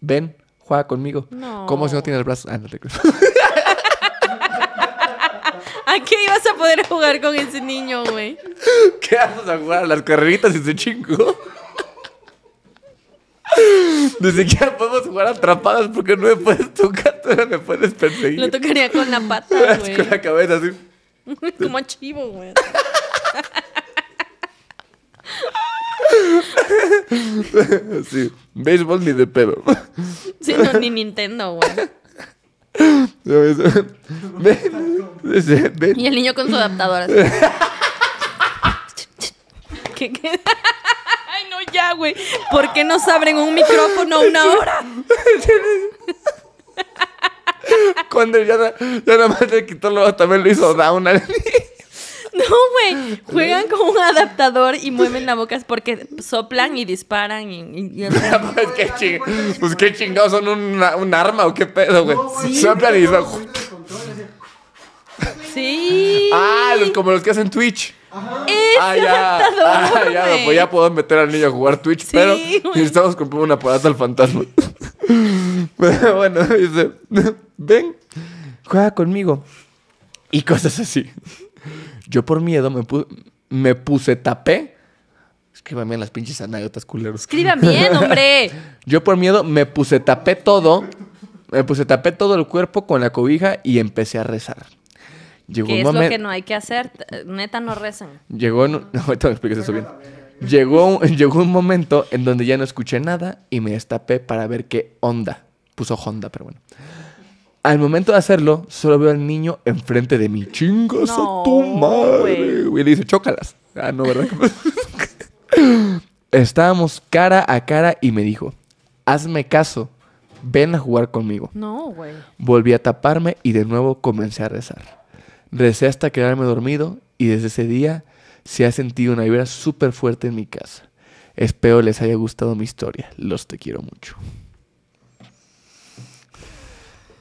Ven, juega conmigo. No. ¿Cómo si no tienes brazos? Ah, no te creo. ¿A qué ibas a poder jugar con ese niño, güey? ¿Qué haces a jugar a las carreritas y se chingó? Ni siquiera podemos jugar atrapadas porque no me puedes tocar, tú no me puedes perseguir. Lo tocaría con la pata, güey. Con la cabeza así. Como chivo, güey. así. Béisbol ni de pedo. Sí, no, ni Nintendo, güey. Ven, dice, ven. Y el niño con su adaptador así. ¿Qué, qué? Ay, no, ya, güey. ¿Por qué nos abren un micrófono una hora? Cuando ya, ya nada más le quitó lo también lo hizo down al No, güey. Juegan con un adaptador y mueven la boca es porque soplan y disparan y... y- y- pues, qué ching- pues qué chingados son una- un arma o qué pedo, güey. No, güey, Soplan y disparan. Sí. Ah, los- como los que hacen Twitch. Ese Ah, ya. adaptador, Ah, ya, pues ya puedo meter al niño a jugar Twitch, Sí, pero necesitamos comprar un aparato al fantasma. Pero bueno, dice, ven, juega conmigo. Y cosas así. Yo por miedo me, pu- me puse tapé. Escríbame en las pinches anécdotas culeros. Escriban bien, hombre. Yo por miedo me puse tapé todo. Me puse tapé todo el cuerpo con la cobija y empecé a rezar. Llegó ¿Qué un es lo momento. que no hay que hacer? Neta, no rezan. Llegó en un... No, ahorita me explicas eso bien. Llegó, un- llegó un momento en donde ya no escuché nada y me destapé para ver qué onda. Puso Honda, pero bueno. Al momento de hacerlo, solo veo al niño enfrente de mí. ¡Chingas No, a tu madre! Y le dice, chócalas. Ah, no, ¿verdad? Estábamos cara a cara y me dijo, hazme caso, ven a jugar conmigo. No, güey. Volví a taparme y de nuevo comencé a rezar. Recé hasta quedarme dormido y desde ese día se ha sentido una vibra súper fuerte en mi casa. Espero les haya gustado mi historia. Los te quiero mucho.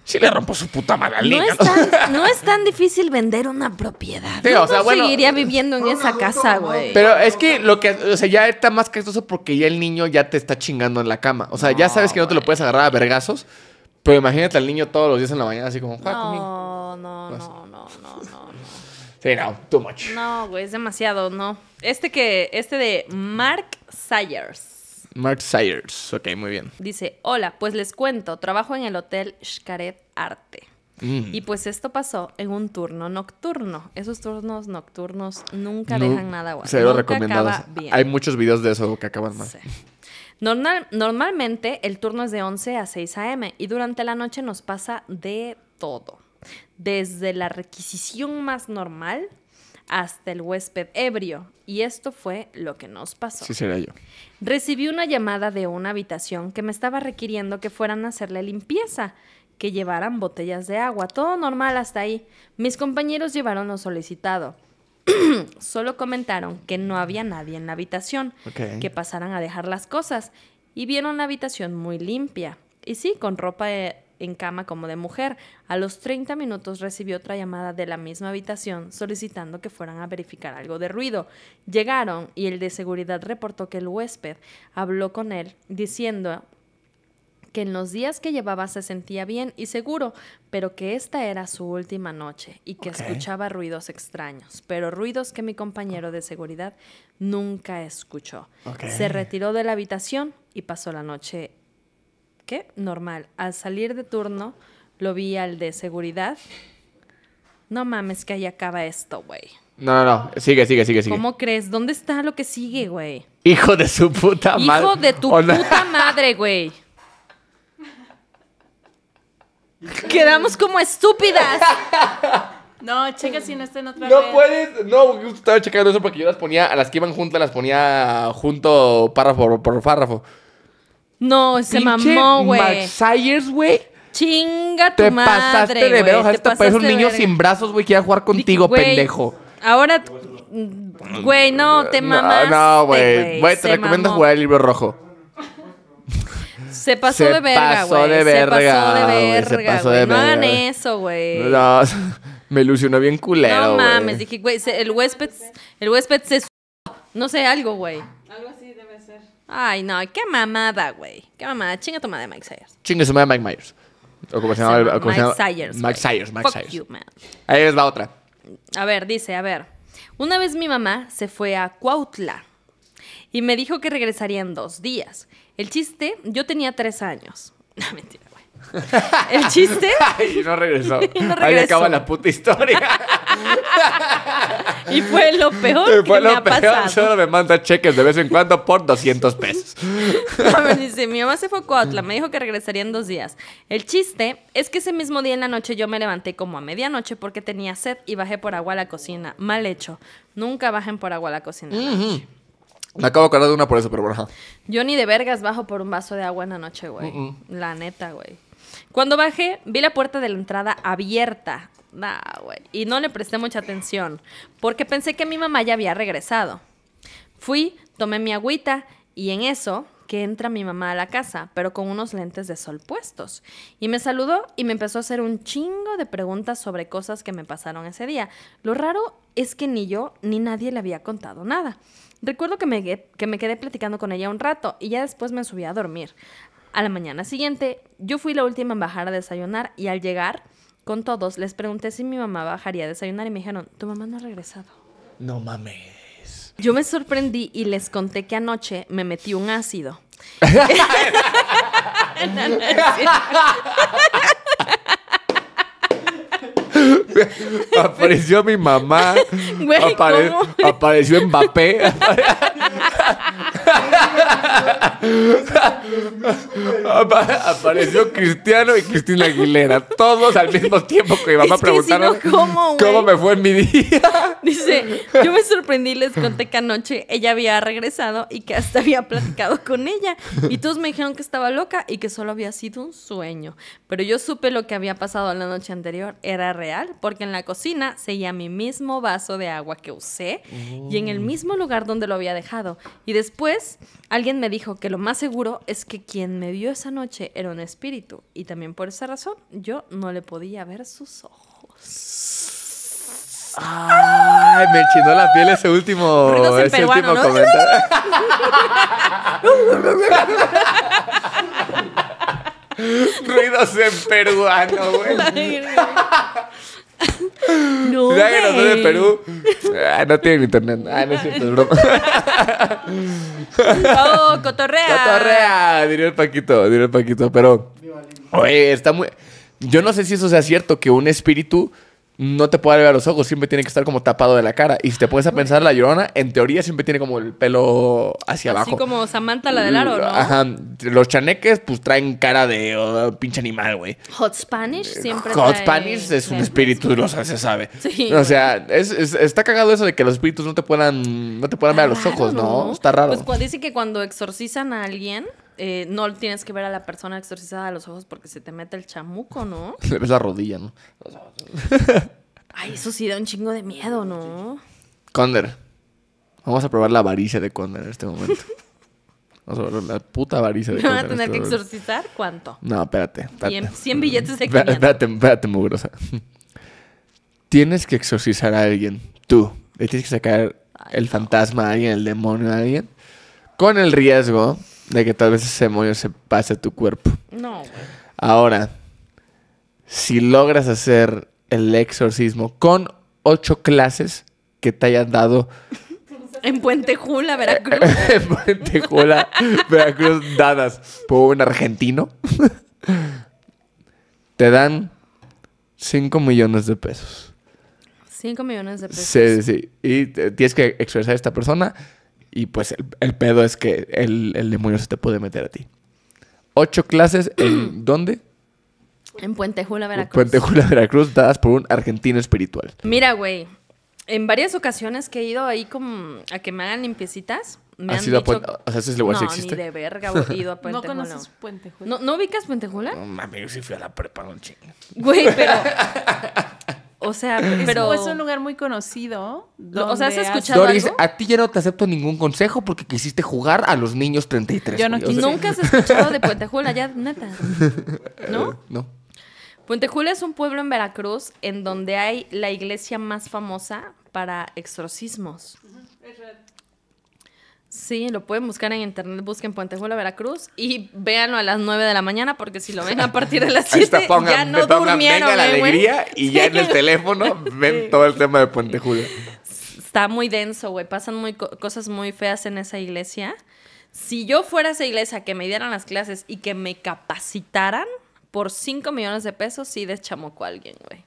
Sí le rompo su puta madre al No niño, es, tan, no es tan difícil vender una propiedad. Sí, Yo o sea, no bueno, seguiría viviendo en no, esa no, casa, güey. Pero es que lo que, o sea, ya está más castoso porque ya el niño ya te está chingando en la cama. O sea, ya sabes que no te lo puedes agarrar a vergazos. Pero imagínate al niño todos los días en la mañana así como, juega conmigo. No, no, no, no, no, no, no. Sí, no, too much. No, güey, es demasiado, no. Este que, este de Mark Sayers. Mark Sayers. Ok, muy bien. Dice, hola, pues les cuento, trabajo en el hotel Xcaret Arte. Mm. Y pues esto pasó en un turno nocturno. Esos turnos nocturnos nunca No, dejan nada bueno. Recomendados. acaba bien. Hay muchos videos de eso que acaban mal. Sí. Normal- normalmente el turno es de 11 a 6 a.m. y durante la noche nos pasa de todo. Desde la requisición más normal hasta el huésped ebrio. Y esto fue lo que nos pasó. Sí, sería yo. Recibí una llamada de una habitación que me estaba requiriendo que fueran a hacerle limpieza, que llevaran botellas de agua, todo normal hasta ahí. Mis compañeros llevaron lo solicitado. Solo comentaron que no había nadie en la habitación, que pasaran a dejar las cosas y vieron la habitación muy limpia. Y sí, con ropa eh, en cama como de mujer. A los 30 minutos recibió otra llamada de la misma habitación solicitando que fueran a verificar algo de ruido. Llegaron y el de seguridad reportó que el huésped habló con él diciendo que en los días que llevaba se sentía bien y seguro, pero que esta era su última noche y que escuchaba ruidos extraños, pero ruidos que mi compañero de seguridad nunca escuchó. Se retiró de la habitación y pasó la noche, ¿qué? Normal. Al salir de turno, lo vi al de seguridad. No mames que ahí acaba esto, güey. No, no, no. Sigue, sigue, sigue, sigue. ¿Cómo crees? ¿Dónde está lo que sigue, güey? Hijo de su puta madre. Hijo de tu puta madre, güey. Quedamos como estúpidas. No, checa si no está en otra No puedes, no, justo estaba checando eso porque yo las ponía, a las que iban juntas las ponía junto párrafo por párrafo. No, se mamó, güey. Max Sayers, güey. Chinga tu Te madre, pasaste de ver, ojalá Te te parece un pasaste de niño verga. sin brazos, güey, que iba a jugar contigo, pendejo. Ahora, güey, no, te mamas. No, no, güey. Güey, te recomiendo mamó. jugar el libro rojo. Se pasó Se de verga, güey. Se verga, pasó de güey, se verga, pasó de No hagan verga. eso, güey. No, me ilusionó bien culero, No mames, dije, güey, el huésped, el huésped se... su- No sé, algo, güey. Algo así. Ay, no, qué mamada, güey. Qué mamada. Chinga tu madre, Mike Sayers. Chingue su madre Mike Myers. O como se llama. Mike Sayers. Mike. Sayers, Mike Sayers. you, man. Ahí les va otra. A ver, dice, a ver. Una vez mi mamá se fue a Cuautla y me dijo que regresaría en dos días. El chiste, yo tenía tres años. No, mentira. El chiste, Ay, no regresó. No Ahí acaba la puta historia. y fue lo peor que Fue me lo ha peor. pasado. Solo me manda cheques de vez en cuando por 200 pesos. A ver, dice, mi mamá se fue a Cuautla, me dijo que regresaría en dos días. El chiste es que ese mismo día en la noche yo me levanté como a medianoche porque tenía sed y bajé por agua a la cocina. Mal hecho. Nunca bajen por agua a la cocina. Me acabo de acordar de una por eso, pero bueno. Yo ni de vergas bajo por un vaso de agua en la noche, güey. La neta, güey. Cuando bajé, vi la puerta de la entrada abierta. Y no le presté mucha atención, porque pensé que mi mamá ya había regresado. Fui, tomé mi agüita y en eso que entra mi mamá a la casa, pero con unos lentes de sol puestos. Y me saludó y me empezó a hacer un chingo de preguntas sobre cosas que me pasaron ese día. Lo raro es que ni yo ni nadie le había contado nada. Recuerdo que me, que me quedé platicando con ella un rato y ya después me subí a dormir. A la mañana siguiente, yo fui la última en bajar a desayunar y al llegar con todos les pregunté si mi mamá bajaría a desayunar y me dijeron, tu mamá no ha regresado. No mames. Yo me sorprendí y les conté que anoche me metí un ácido. No, no. Apareció mi mamá. Güey, apare- ¿cómo? Apareció Mbappé. Apa- apareció Cristiano y Cristina Aguilera. Todos al mismo tiempo que mi mamá Es que si preguntaron no, ¿cómo, me fue en mi día. Dice, yo me sorprendí les conté que anoche ella había regresado y que hasta había platicado con ella. Y todos me dijeron que estaba loca y que solo había sido un sueño. Pero yo supe lo que había pasado la noche anterior era real, porque en la cocina seguía mi mismo vaso de agua que usé y en el mismo lugar donde lo había dejado. Y después alguien me dijo que lo más seguro es que quien me vio esa noche era un espíritu. Y también por esa razón yo no le podía ver sus ojos. Ay, me chinó la piel ese último, Ruidos en ese peruano, último ¿no? comentario. Ruidos en peruano, güey. No, Ya que no soy de. Perú. Ah, no tienen internet. Ah, no es cierto, es broma. Oh, cotorrea. Cotorrea, diría el Paquito, diría el Paquito. Pero, oye, está muy. Yo no sé si eso sea cierto, que un espíritu no te puede ver a los ojos, siempre tiene que estar como tapado de la cara. Y si te puedes a pensar, la llorona, en teoría, siempre tiene como el pelo hacia Así abajo. como Samantha la del aro, ¿no? Ajá. Los chaneques, pues traen cara de oh, pinche animal, güey. Hot Spanish siempre Hot trae Spanish es un espíritu, lo se se sabe. Sí, o sea, es- es- está cagado eso de que los espíritus no te puedan, no te puedan ver a los ojos, ¿no? Está raro. Pues cuando dice que cuando exorcizan a alguien, eh, no tienes que ver a la persona exorcizada a los ojos porque se te mete el chamuco, ¿no? Le ves la rodilla, ¿no? Ay, eso sí da un chingo de miedo, ¿no? Conder. Vamos a probar la avaricia de Conder en este momento. Vamos a probar la puta avaricia de ¿Me van Conder. a en tener que este momento. exorcizar? ¿Cuánto? No, espérate. espérate. 100, 100 billetes de Espérate, 500. espérate, espérate, mugrosa. Tienes que exorcizar a alguien. Tú. Le tienes que sacar el fantasma a alguien, el demonio a alguien. Con el riesgo de que tal vez ese demonio se pase a tu cuerpo. No, güey. Ahora, si logras hacer el exorcismo con ocho clases que te hayan dado En Puente Jula, Veracruz. en Puentejuela, Veracruz, dadas por un argentino, te dan 5 millones de pesos. 5 millones de pesos. Sí, sí. Y tienes que exorcizar a esta persona y pues el, el pedo es que el, el demonio se te puede meter a ti. Ocho clases en ¿dónde? En Puente Jula, Veracruz. Puentejuela, Veracruz, dadas por un argentino espiritual. Mira, güey. En varias ocasiones que he ido ahí como a que me hagan limpiecitas, me ¿Has han ido a dicho... Puente- o sea, ese es lugar no, sí ni existe? de verga he ido a Puente ¿No Jula. conoces Puente Jula? ¿No, ¿No ubicas Puente Jula? No mames, yo sí fui a la prepa, no chingue. Güey, pero... O sea, Es- pero... Es un lugar muy conocido. O sea, ¿has escuchado Doris, algo? a ti ya no te acepto ningún consejo porque quisiste jugar a los niños 33. Yo no sea, Nunca has escuchado de Puente Jula, ya, neta. ¿No? No. Puente Jula es un pueblo en Veracruz en donde hay la iglesia más famosa para exorcismos. Sí, lo pueden buscar en internet, busquen Puente Jula, Veracruz y véanlo a las 9 de la la porque si lo ven a partir de las Ahí está, 7 pongan, ya no pongan, durmieron, venga la eh, alegría y ya en el teléfono ven todo el tema de Puente Julia. Está muy denso, güey. Pasan muy co- cosas muy feas en esa iglesia. Si yo fuera a esa iglesia que me dieran las clases y que me capacitaran por 5 millones de pesos, sí deschamoco a alguien, güey.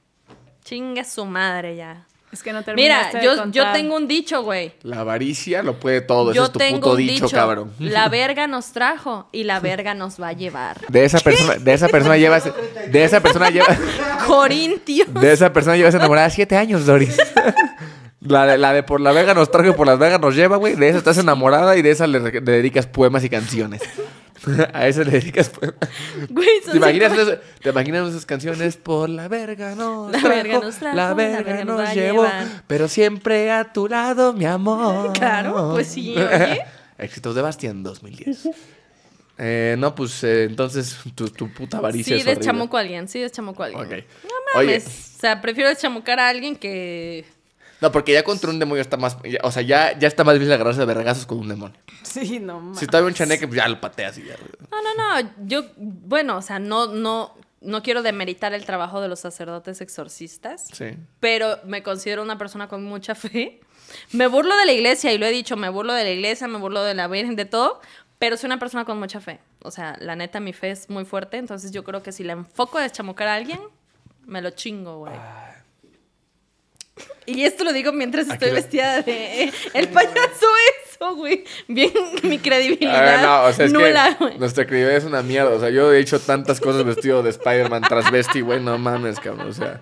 Chinga su madre ya. Es que no Mira, terminaste de yo, yo contar. tengo un dicho, güey. La avaricia lo puede todo. Ese Yo es tu tengo puto un dicho, dicho. cabrón. La verga nos trajo y la verga nos va a llevar. De esa persona, de esa persona llevas, de esa persona lleva, Corintios. de esa persona llevas enamorada siete años, Doris. La de, la de por la vega nos trajo y por las vegas nos lleva, güey. De esa estás enamorada y de esa le dedicas poemas y canciones. A esa le dedicas poemas. Güey, son ¿Te imaginas, esas, ¿Te imaginas esas canciones? Por la verga nos La trajo, verga nos trajo, la la verga nos nos llevó, pero siempre a tu lado, mi amor. Claro, pues sí, oye. Éxitos de Bastián 2010. Eh, no, pues eh, entonces tu, tu puta avaricia Sí, es deschamoco a alguien, sí, deschamoco a alguien. Ok. No Oye, mames. O sea, prefiero deschamocar a alguien que. No, porque ya contra un demonio está más... ya- o sea, ya, ya está más difícil agarrarse de vergazos con un demonio. Sí, no mames. Si todavía un chaneque, pues ya lo pateas y ya. No, no, no. Yo, bueno, o sea, no, no, no quiero demeritar el trabajo de los sacerdotes exorcistas. Sí. pero me considero una persona con mucha fe. Me burlo de la iglesia y lo he dicho, me burlo de la iglesia, me burlo de la Virgen, de todo, pero soy una persona con mucha fe. O sea, la neta, mi fe es muy fuerte, entonces yo creo que si le enfoco a deschamucar a alguien, me lo chingo, güey. Y esto lo digo mientras Aquí estoy la- vestida de el payaso eso, güey. Bien, mi credibilidad ver, no, o sea, es nula, que güey. nuestra credibilidad es una mierda. O sea, yo he hecho tantas cosas vestido de Spider-Man transvesti, güey, no mames, cabrón. O sea.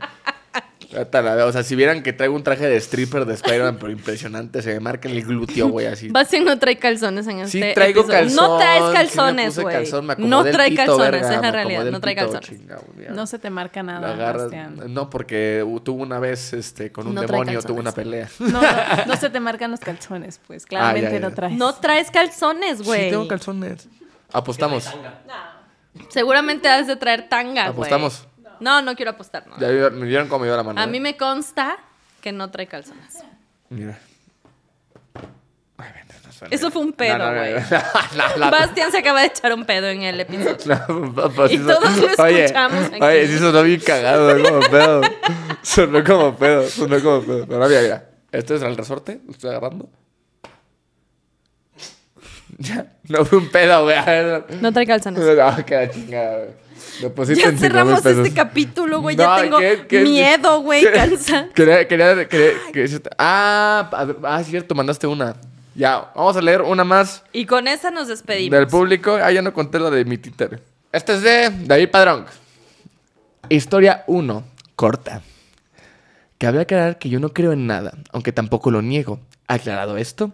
O sea, si vieran que traigo un traje de stripper de Spider-Man, pero impresionante, se me marca en el glúteo, güey, así. Bastian no trae calzones en Sí este traigo episodio. calzón. No traes sí calzones, güey. calzón, me no trae pito, calzones, verga, es la realidad. No trae pito, calzones. No se te marca nada, agarras- Bastián. No, porque tuvo una vez este, con un No demonio, tuvo una calzones. pelea. No, no, no se te marcan los calzones, pues. Claramente Ah, ya, ya. no traes. No traes calzones, güey. Sí, tengo calzones. Apostamos. Seguramente has de traer tanga, güey. Apostamos. No, no quiero apostar, no. Ya me vieron cómo me iba la mano. A ¿eh? mí me consta que no trae calzones. Mira. Ay, no suena. Eso fue un pedo, güey. no. Bastian se acaba de echar un pedo en el episodio. Papá, Y todos son- lo Oye, escuchamos aquí. Oye, sí sonó bien cagado, como pedo. Sonó como pedo, sonó como pedo. Pero mira, mira. Este es el resorte, lo estoy agarrando. Ya, No fue un pedo, güey. No trae calzones. No, que la chingada, güey. Depositen Ya cerramos pesos. este capítulo, güey. No, ya tengo ¿qué- qué- miedo, güey. Cansa. Quería, quería, quería- que- ah, ah, cierto, mandaste una. Ya, vamos a leer una más Y con esa nos despedimos. del público. Ah, ya no conté la de mi títere. Este es de David Padrón. Historia 1, corta. Cabe aclarar que yo no creo en nada, aunque tampoco lo niego. Aclarado esto,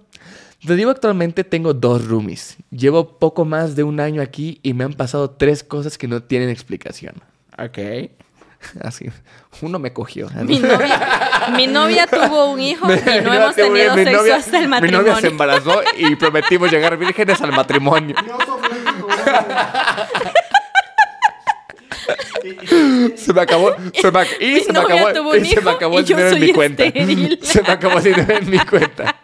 te digo actualmente tengo dos roomies. Llevo poco más de un año aquí y me han pasado tres cosas que no tienen explicación. Ok. Así. Uno me cogió. Mi novia, mi novia tuvo un hijo y no Mi hemos tenido mi sexo novia- hasta el Mi novia se matrimonio. embarazó y prometimos llegar vírgenes al matrimonio. México, güey. Se me acabó, se me, ac- y Mi se me acabó, tuvo un y se me acabó el dinero en mi cuenta. Se me acabó el dinero en mi cuenta.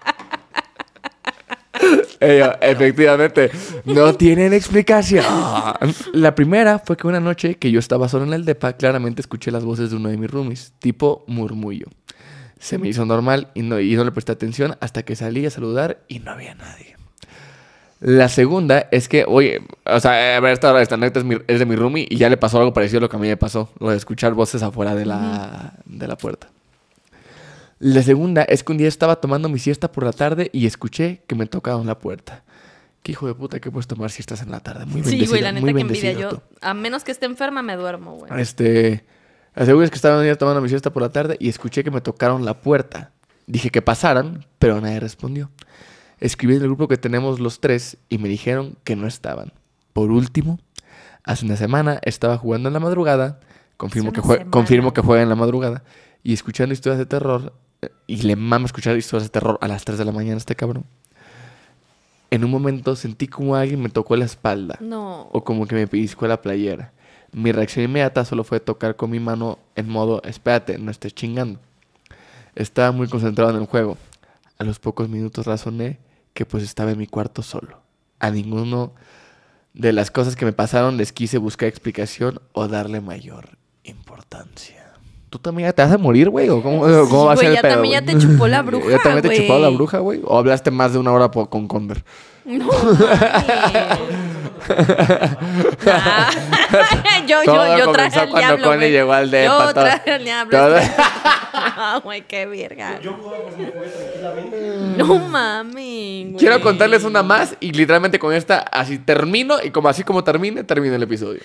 Ello, efectivamente, no tienen explicación. La primera fue que una noche que yo estaba solo en el depa, claramente escuché las voces de uno de mis roomies, tipo murmullo. Se me hizo normal y no, y no le presté atención hasta que salí a saludar y no había nadie. La segunda es que, oye, o sea, a ver, esta, esta anécdota es, mi- es de mi roomie y ya le pasó algo parecido a lo que a mí me pasó, lo de escuchar voces afuera de la, de la puerta. La segunda es que un día estaba tomando mi siesta por la tarde y escuché que me tocaron la puerta. Qué hijo de puta que puedes tomar siestas en la tarde. Muy Sí, bendecido, güey, la neta que envidia. Yo, tú. a menos que esté enferma, me duermo, güey. Este, aseguro es que estaba un día tomando mi siesta por la tarde y escuché que me tocaron la puerta. Dije que pasaran, pero nadie respondió. Escribí en el grupo que tenemos los tres y me dijeron que no estaban. Por último, hace una semana estaba jugando en la madrugada, confirmo, que, jue- semana. confirmo que juega en la madrugada, y escuchando historias de terror, y le mama escuchar historias de terror a las 3 de la mañana a este cabrón. En un momento sentí como alguien me tocó la espalda No. o como que me pellizcó la playera. Mi reacción inmediata solo fue tocar con mi mano en modo, espérate, no estés chingando. Estaba muy concentrado en el juego. A los pocos minutos razoné que pues estaba en mi cuarto solo. A ninguno de las cosas que me pasaron les quise buscar explicación o darle mayor importancia. ¿Tú también ya te vas a morir, güey? ¿O cómo, Sí, cómo va a ser el ya pedo, también ya te chupó la bruja, ¿Ya también te chupó la bruja, güey? ¿O hablaste más de una hora con Conver? No. yo, yo, yo traje al cuando diablo. Connie llegó al depa, Yo traje al diablo. Ah, güey, qué verga. Yo jugaba con tranquilamente. No mames. güey. Quiero contarles una más y literalmente con esta así termino y como así como termine, termino el episodio.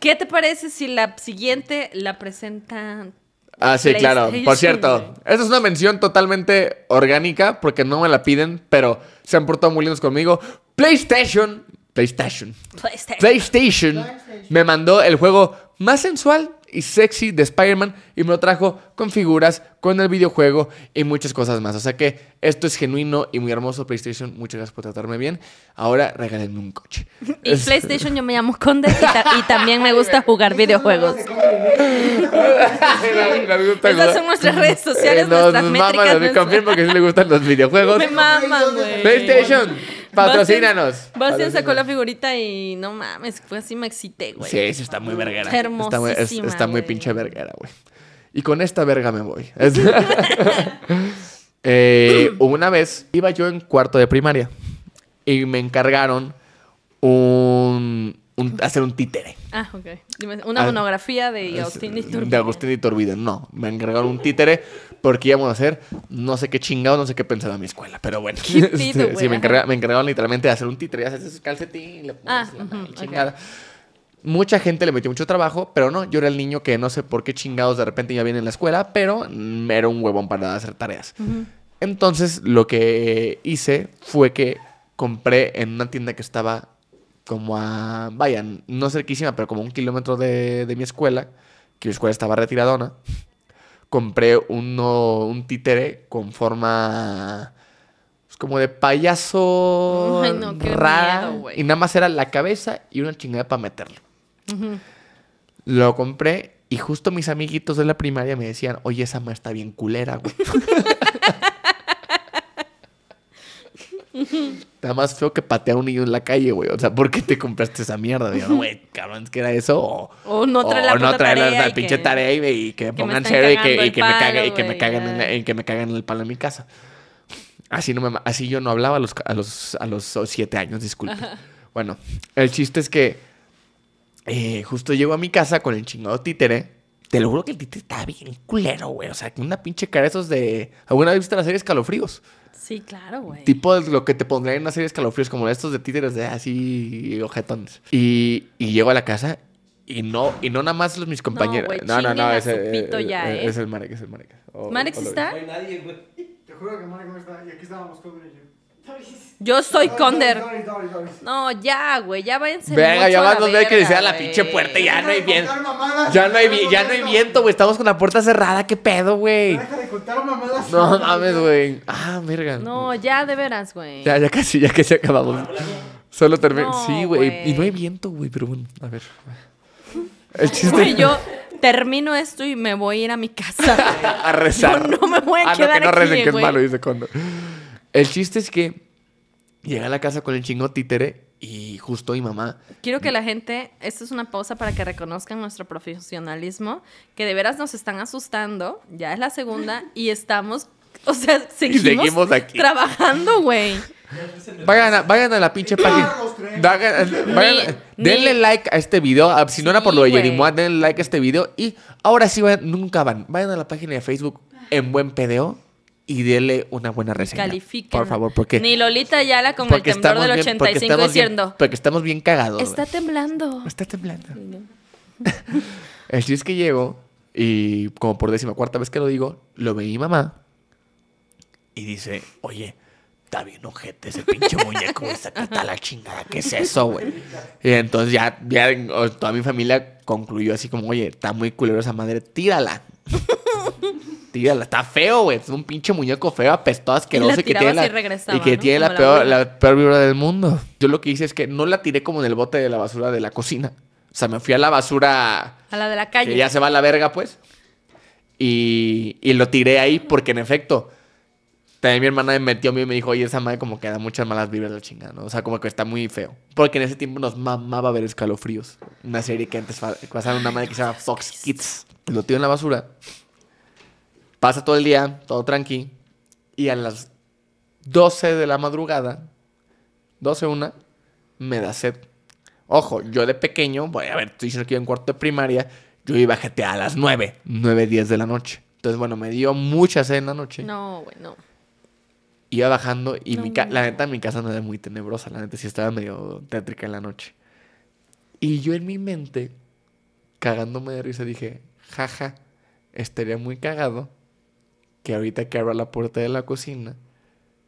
¿Qué te parece si la siguiente la presentan? Ah, sí, claro. Por cierto, esta es una mención totalmente orgánica porque no me la piden, pero se han portado muy lindos conmigo. PlayStation, PlayStation, PlayStation. PlayStation me mandó el juego más sensual y sexy de Spider-Man y me lo trajo con figuras, con el videojuego y muchas cosas más. O sea que esto es genuino y muy hermoso. PlayStation, muchas gracias por tratarme bien. Ahora regálenme un coche. Y PlayStation yo me llamo Conde y, ta- y también me gusta jugar videojuegos. Esas son nuestras redes sociales, Eh, nos nuestras nos métricas. me confirmo que sí le gustan los videojuegos. Me maman, güey. PlayStation, patrocínanos. Bastian, sacó la figurita y no mames, fue así me excité, güey. Sí, sí, está muy verguera. Está Está muy, es- hermosísima, está muy güey. pinche verguera, güey. Y con esta verga me voy. Eh, una vez iba yo en cuarto de primaria y me encargaron un, un- hacer un títere. Ah, ok. Una Ah, monografía de Agustín De Iturbide. Agustín Iturbide. No, me encargaron un títere porque íbamos a hacer no sé qué chingado, no sé qué pensaba mi escuela, pero bueno. ¿Qué pido, Este, sí, me, encarga- me encargaron literalmente de hacer un títere. Ya haces ese calcetín, le pones Ah, la chingada. Mucha gente le metió mucho trabajo, pero no, yo era el niño que no sé por qué chingados de repente ya viene en la escuela, pero era un huevón para hacer tareas. Entonces, lo que hice fue que compré en una tienda que estaba como a, vaya, no cerquísima, pero como un kilómetro de, de mi escuela, que mi escuela estaba retiradona. Compré uno, un títere con forma pues, como de payaso Ay, no, rara. miedo, y nada más era la cabeza y una chingada para meterlo. Lo compré y justo mis amiguitos de la primaria me decían, oye, esa ma está bien culera, güey. Uh -huh. Está más feo que patear a un niño en la calle, güey. O sea, ¿por qué te compraste esa mierda? Digo, güey, cabrón, es que era eso. O, no traer la, o tarea la, pinche que, tarea y, y que, pongan cero y que, me y que caguen en, que me caguen en el palo en mi casa. Así, no me, así yo no hablaba a los, a los, a los siete años, disculpe. Bueno, el chiste es que eh, justo llego a mi casa con el chingado títere te lo juro que el Tite está bien culero, güey. O sea, que una pinche cara esos de. ¿Alguna vez viste la serie Escalofríos? Sí, claro, güey. Tipo de lo que te pondría en una serie Escalofríos, como estos de títeres de así ojetones. Y, y llego a la casa y no, y no nada más los mis compañeros. No, no, no, no es, eh, eh, eh, es, el Marek, es el Marek. O, ¿Marek está? No hay nadie, güey. Te juro que Marek no está. Y aquí estábamos Cobre y. Yo soy Conder. No, ya, güey, ya váyanse. Venga, ya más nos ve que le sea la pinche puerta y ya no hay viento. Ya no hay, viento, güey. Estamos con la puerta cerrada, qué pedo, güey. No mames, güey. Ah, verga. No, ya de veras, güey. Ya, ya casi, ya casi acabamos. Solo termina. Sí, güey. Y no hay viento, güey, pero bueno, a ver. El chiste. Wey, yo termino esto y me voy a ir a mi casa. a rezar. No me voy a ah, quedar no, que no recen, que es malo, dice Condor. El chiste es que llegué a la casa con el chingo títere y justo mi mamá. Quiero que la gente, esta es una pausa para que reconozcan nuestro profesionalismo, que de veras nos están asustando, ya es la segunda y estamos, o sea, seguimos, seguimos aquí. trabajando, güey. Vayan a, vayan a la pinche página. Vayan, denle like a este video. Ah, si no era por lo de Jerimoa, denle like a este video. Y ahora sí, vayan, nunca van. Vayan a la página de Facebook en Buen Pedeo y dele una buena reseña. Califica. Por favor, porque. Ni Lolita Yala como el temblor del 85 diciendo. Bien, porque estamos bien cagados. Está temblando. Está temblando. El chiste es que llego y, como por décima cuarta vez que lo digo, lo ve mi mamá y dice: Oye, está bien ojete ese pinche muñeco, esa que la chingada, ¿qué es eso, güey? Y entonces ya, ya toda mi familia concluyó así como: Oye, está muy culero esa madre, tírala. Está feo, güey. Es un pinche muñeco feo, apestoso, asqueroso. Y, que tiene, la, y que tiene, y que tiene la, peor, vibra del mundo. Yo lo que hice es que no la tiré como en el bote de la basura de la cocina. O sea, me fui a la basura. A la de la calle. Que ya se va a la verga, pues. Y, y lo tiré ahí porque, en efecto, también mi hermana me metió a mí y me dijo, oye, esa madre como que da muchas malas vibras la chingada, ¿no? O sea, como que está muy feo. Porque en ese tiempo nos mamaba ver Escalofríos. Una serie que antes pasaba una madre que se llama Fox Kids. Lo tiré en la basura. Pasa todo el día, todo tranqui. Y a las 12 de la madrugada, 12, una, me da sed. Ojo, yo de pequeño, voy a ver, estoy diciendo que iba en cuarto de primaria, yo iba a GTA a las 9, 9, 10 de la noche. Entonces, bueno, me dio mucha sed en la noche. No, bueno. Iba bajando y mi no. la neta, mi casa no era muy tenebrosa, la neta sí estaba medio tétrica en la noche. Y yo en mi mente, cagándome de risa, dije, jaja, estaría muy cagado que ahorita que abra la puerta de la cocina,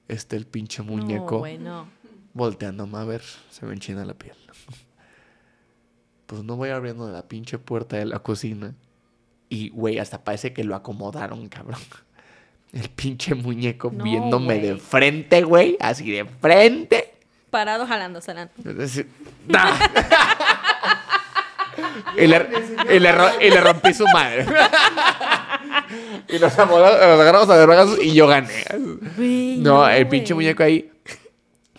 esté el pinche muñeco bueno. volteándome a ver, se me enchina la piel. Pues no voy abriendo la pinche puerta de la cocina. Y, güey, hasta parece que lo acomodaron, cabrón. El pinche muñeco viéndome de frente, güey. Así de frente. Parado jalando, jalando. y, le, y, le, y le rompí su madre. y nos, agarramos a vergazos y yo gané. No, el pinche muñeco ahí.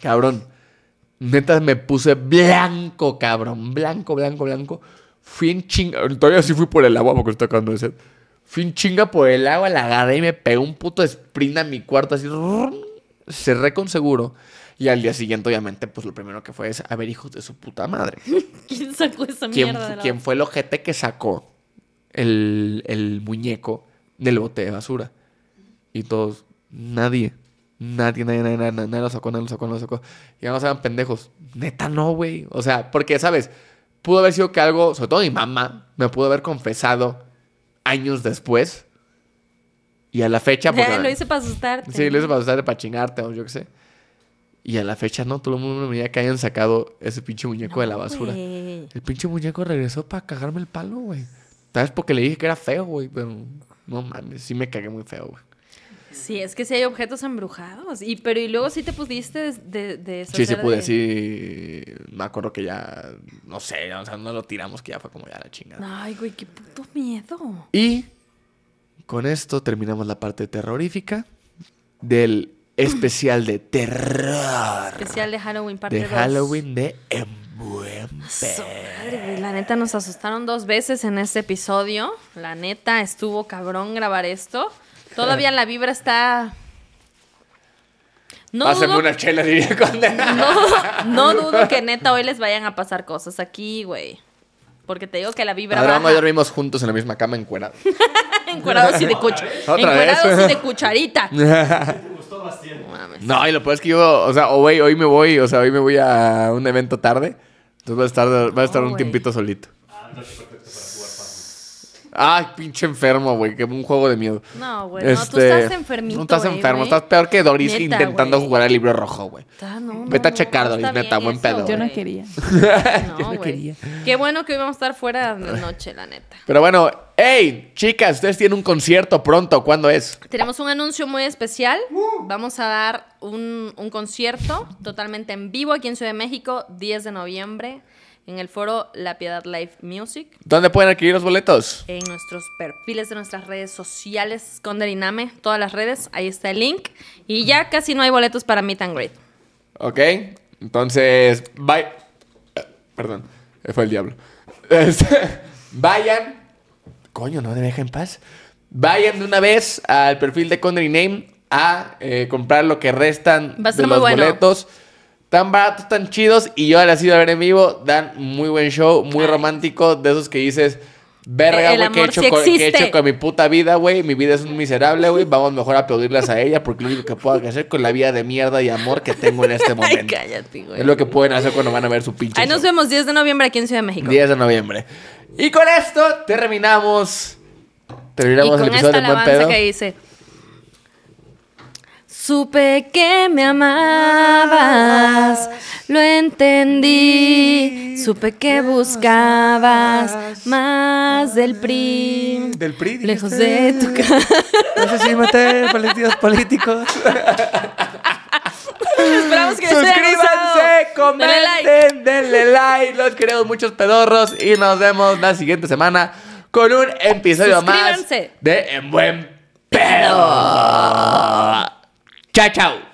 Cabrón. Neta, me puse blanco, cabrón. Blanco, blanco, blanco. Fui en chinga. Todavía sí fui por el agua porque estoy acabando de. Fui en chinga por el agua, la agarré y me pegó un puto sprint a mi cuarto así. Cerré con seguro. Y al día siguiente, obviamente, pues lo primero que fue es, a ver, hijos de su puta madre. ¿Quién sacó esa mierda? ¿Quién, ¿quién fue el ojete que sacó el, el muñeco del bote de basura. Y todos, nadie, nadie, nadie, nadie, nadie, nadie lo sacó, nadie lo sacó, nadie lo sacó. Y ya no sean pendejos. Neta, no, güey. O sea, porque, ¿sabes? Pudo haber sido que algo, sobre todo mi mamá, me pudo haber confesado años después. Y a la fecha. Porque, lo hice para asustarte. Sí, lo hice para asustarte, para chingarte, o yo qué sé. Y a la fecha, no, todo el mundo me veía que hayan sacado ese pinche muñeco de la basura. El pinche muñeco regresó para cagarme el palo, güey. Tal vez porque le dije que era feo, güey, pero no mames, sí me cagué muy feo, güey. Sí, es que sí hay objetos embrujados. Y pero y luego sí te pudiste de, de Sí, se pude, de... sí. Me acuerdo que ya, no sé, o sea, no lo tiramos que ya fue como ya la chingada. Ay, güey, qué puto miedo. Y con esto terminamos la parte terrorífica del especial de terror. Especial de Halloween parte De Halloween de em la neta nos asustaron dos veces en este episodio. La neta estuvo cabrón grabar esto. Todavía la vibra está. No Pásame dudo... una chela, diría condena. No, no dudo que neta hoy les vayan a pasar cosas aquí, güey. Porque te digo que la vibra. Ahora vamos a dormimos juntos en la misma cama, encuerados. encuerados y de, y de cucharita. no, y lo peor que yo, o sea, hoy me voy, o sea, hoy me voy a un evento tarde. Entonces voy a estar, voy a estar un tiempito solito. Ah, perfecta para jugar Pac-Man. Ay, pinche enfermo, güey, que un juego de miedo. No, güey. No, tú Este, estás enfermito. No estás enfermo, estás peor que Doris Neta, intentando jugar al libro rojo, güey. Está- no, no, Vete a checar, no Doris, está neta, bien buen eso, pedo. Yo no quería. No, güey. Qué bueno que hoy vamos a estar fuera de noche, la neta. Pero bueno, hey, chicas, ustedes tienen un concierto pronto, ¿cuándo es? Tenemos un anuncio muy especial. Vamos a dar un, un concierto totalmente en vivo aquí en Ciudad de México, 10 de noviembre, en el foro La Piedad Live Music. ¿Dónde pueden adquirir los boletos? En nuestros perfiles de nuestras redes sociales, Conde Iname, todas las redes, ahí está el link. Y ya casi no hay boletos para Meet and Greet. ¿Ok? Entonces, bye. Eh, Perdón, eh, fue el diablo. Vayan. Coño, no me deja en paz. Vayan de una vez al perfil de Connery Name a eh, comprar lo que restan Va a estar de muy los bueno. boletos. Tan baratos, tan chidos. Y yo las he ido a ver en vivo. Dan muy buen show, muy romántico. De esos que dices, verga, El güey, ¿qué he hecho, sí con, qué he existe". hecho con mi puta vida, güey? Mi vida es un miserable, güey. Vamos mejor a aplaudirlas a ella porque lo único que puedo hacer con la vida de mierda y amor que tengo en este Ay, momento. cállate, güey. Es lo que pueden hacer cuando van a ver su pinche Ahí nos show. vemos 10 de noviembre aquí en Ciudad de México. 10 de noviembre. Y con esto terminamos. Y Terminamos el con episodio esta de Buen Pedo. que dice: Supe que me amabas, lo entendí. Supe que buscabas más del PRI. Del PRI, Lejos de tu casa. No sé si meter partidos políticos. Esperamos que Suscríbanse, gustado. Denle comenten, denle like. Los queremos muchos pedorros. Y nos vemos la siguiente semana con un episodio más de En Buen Pedo. Chào chào.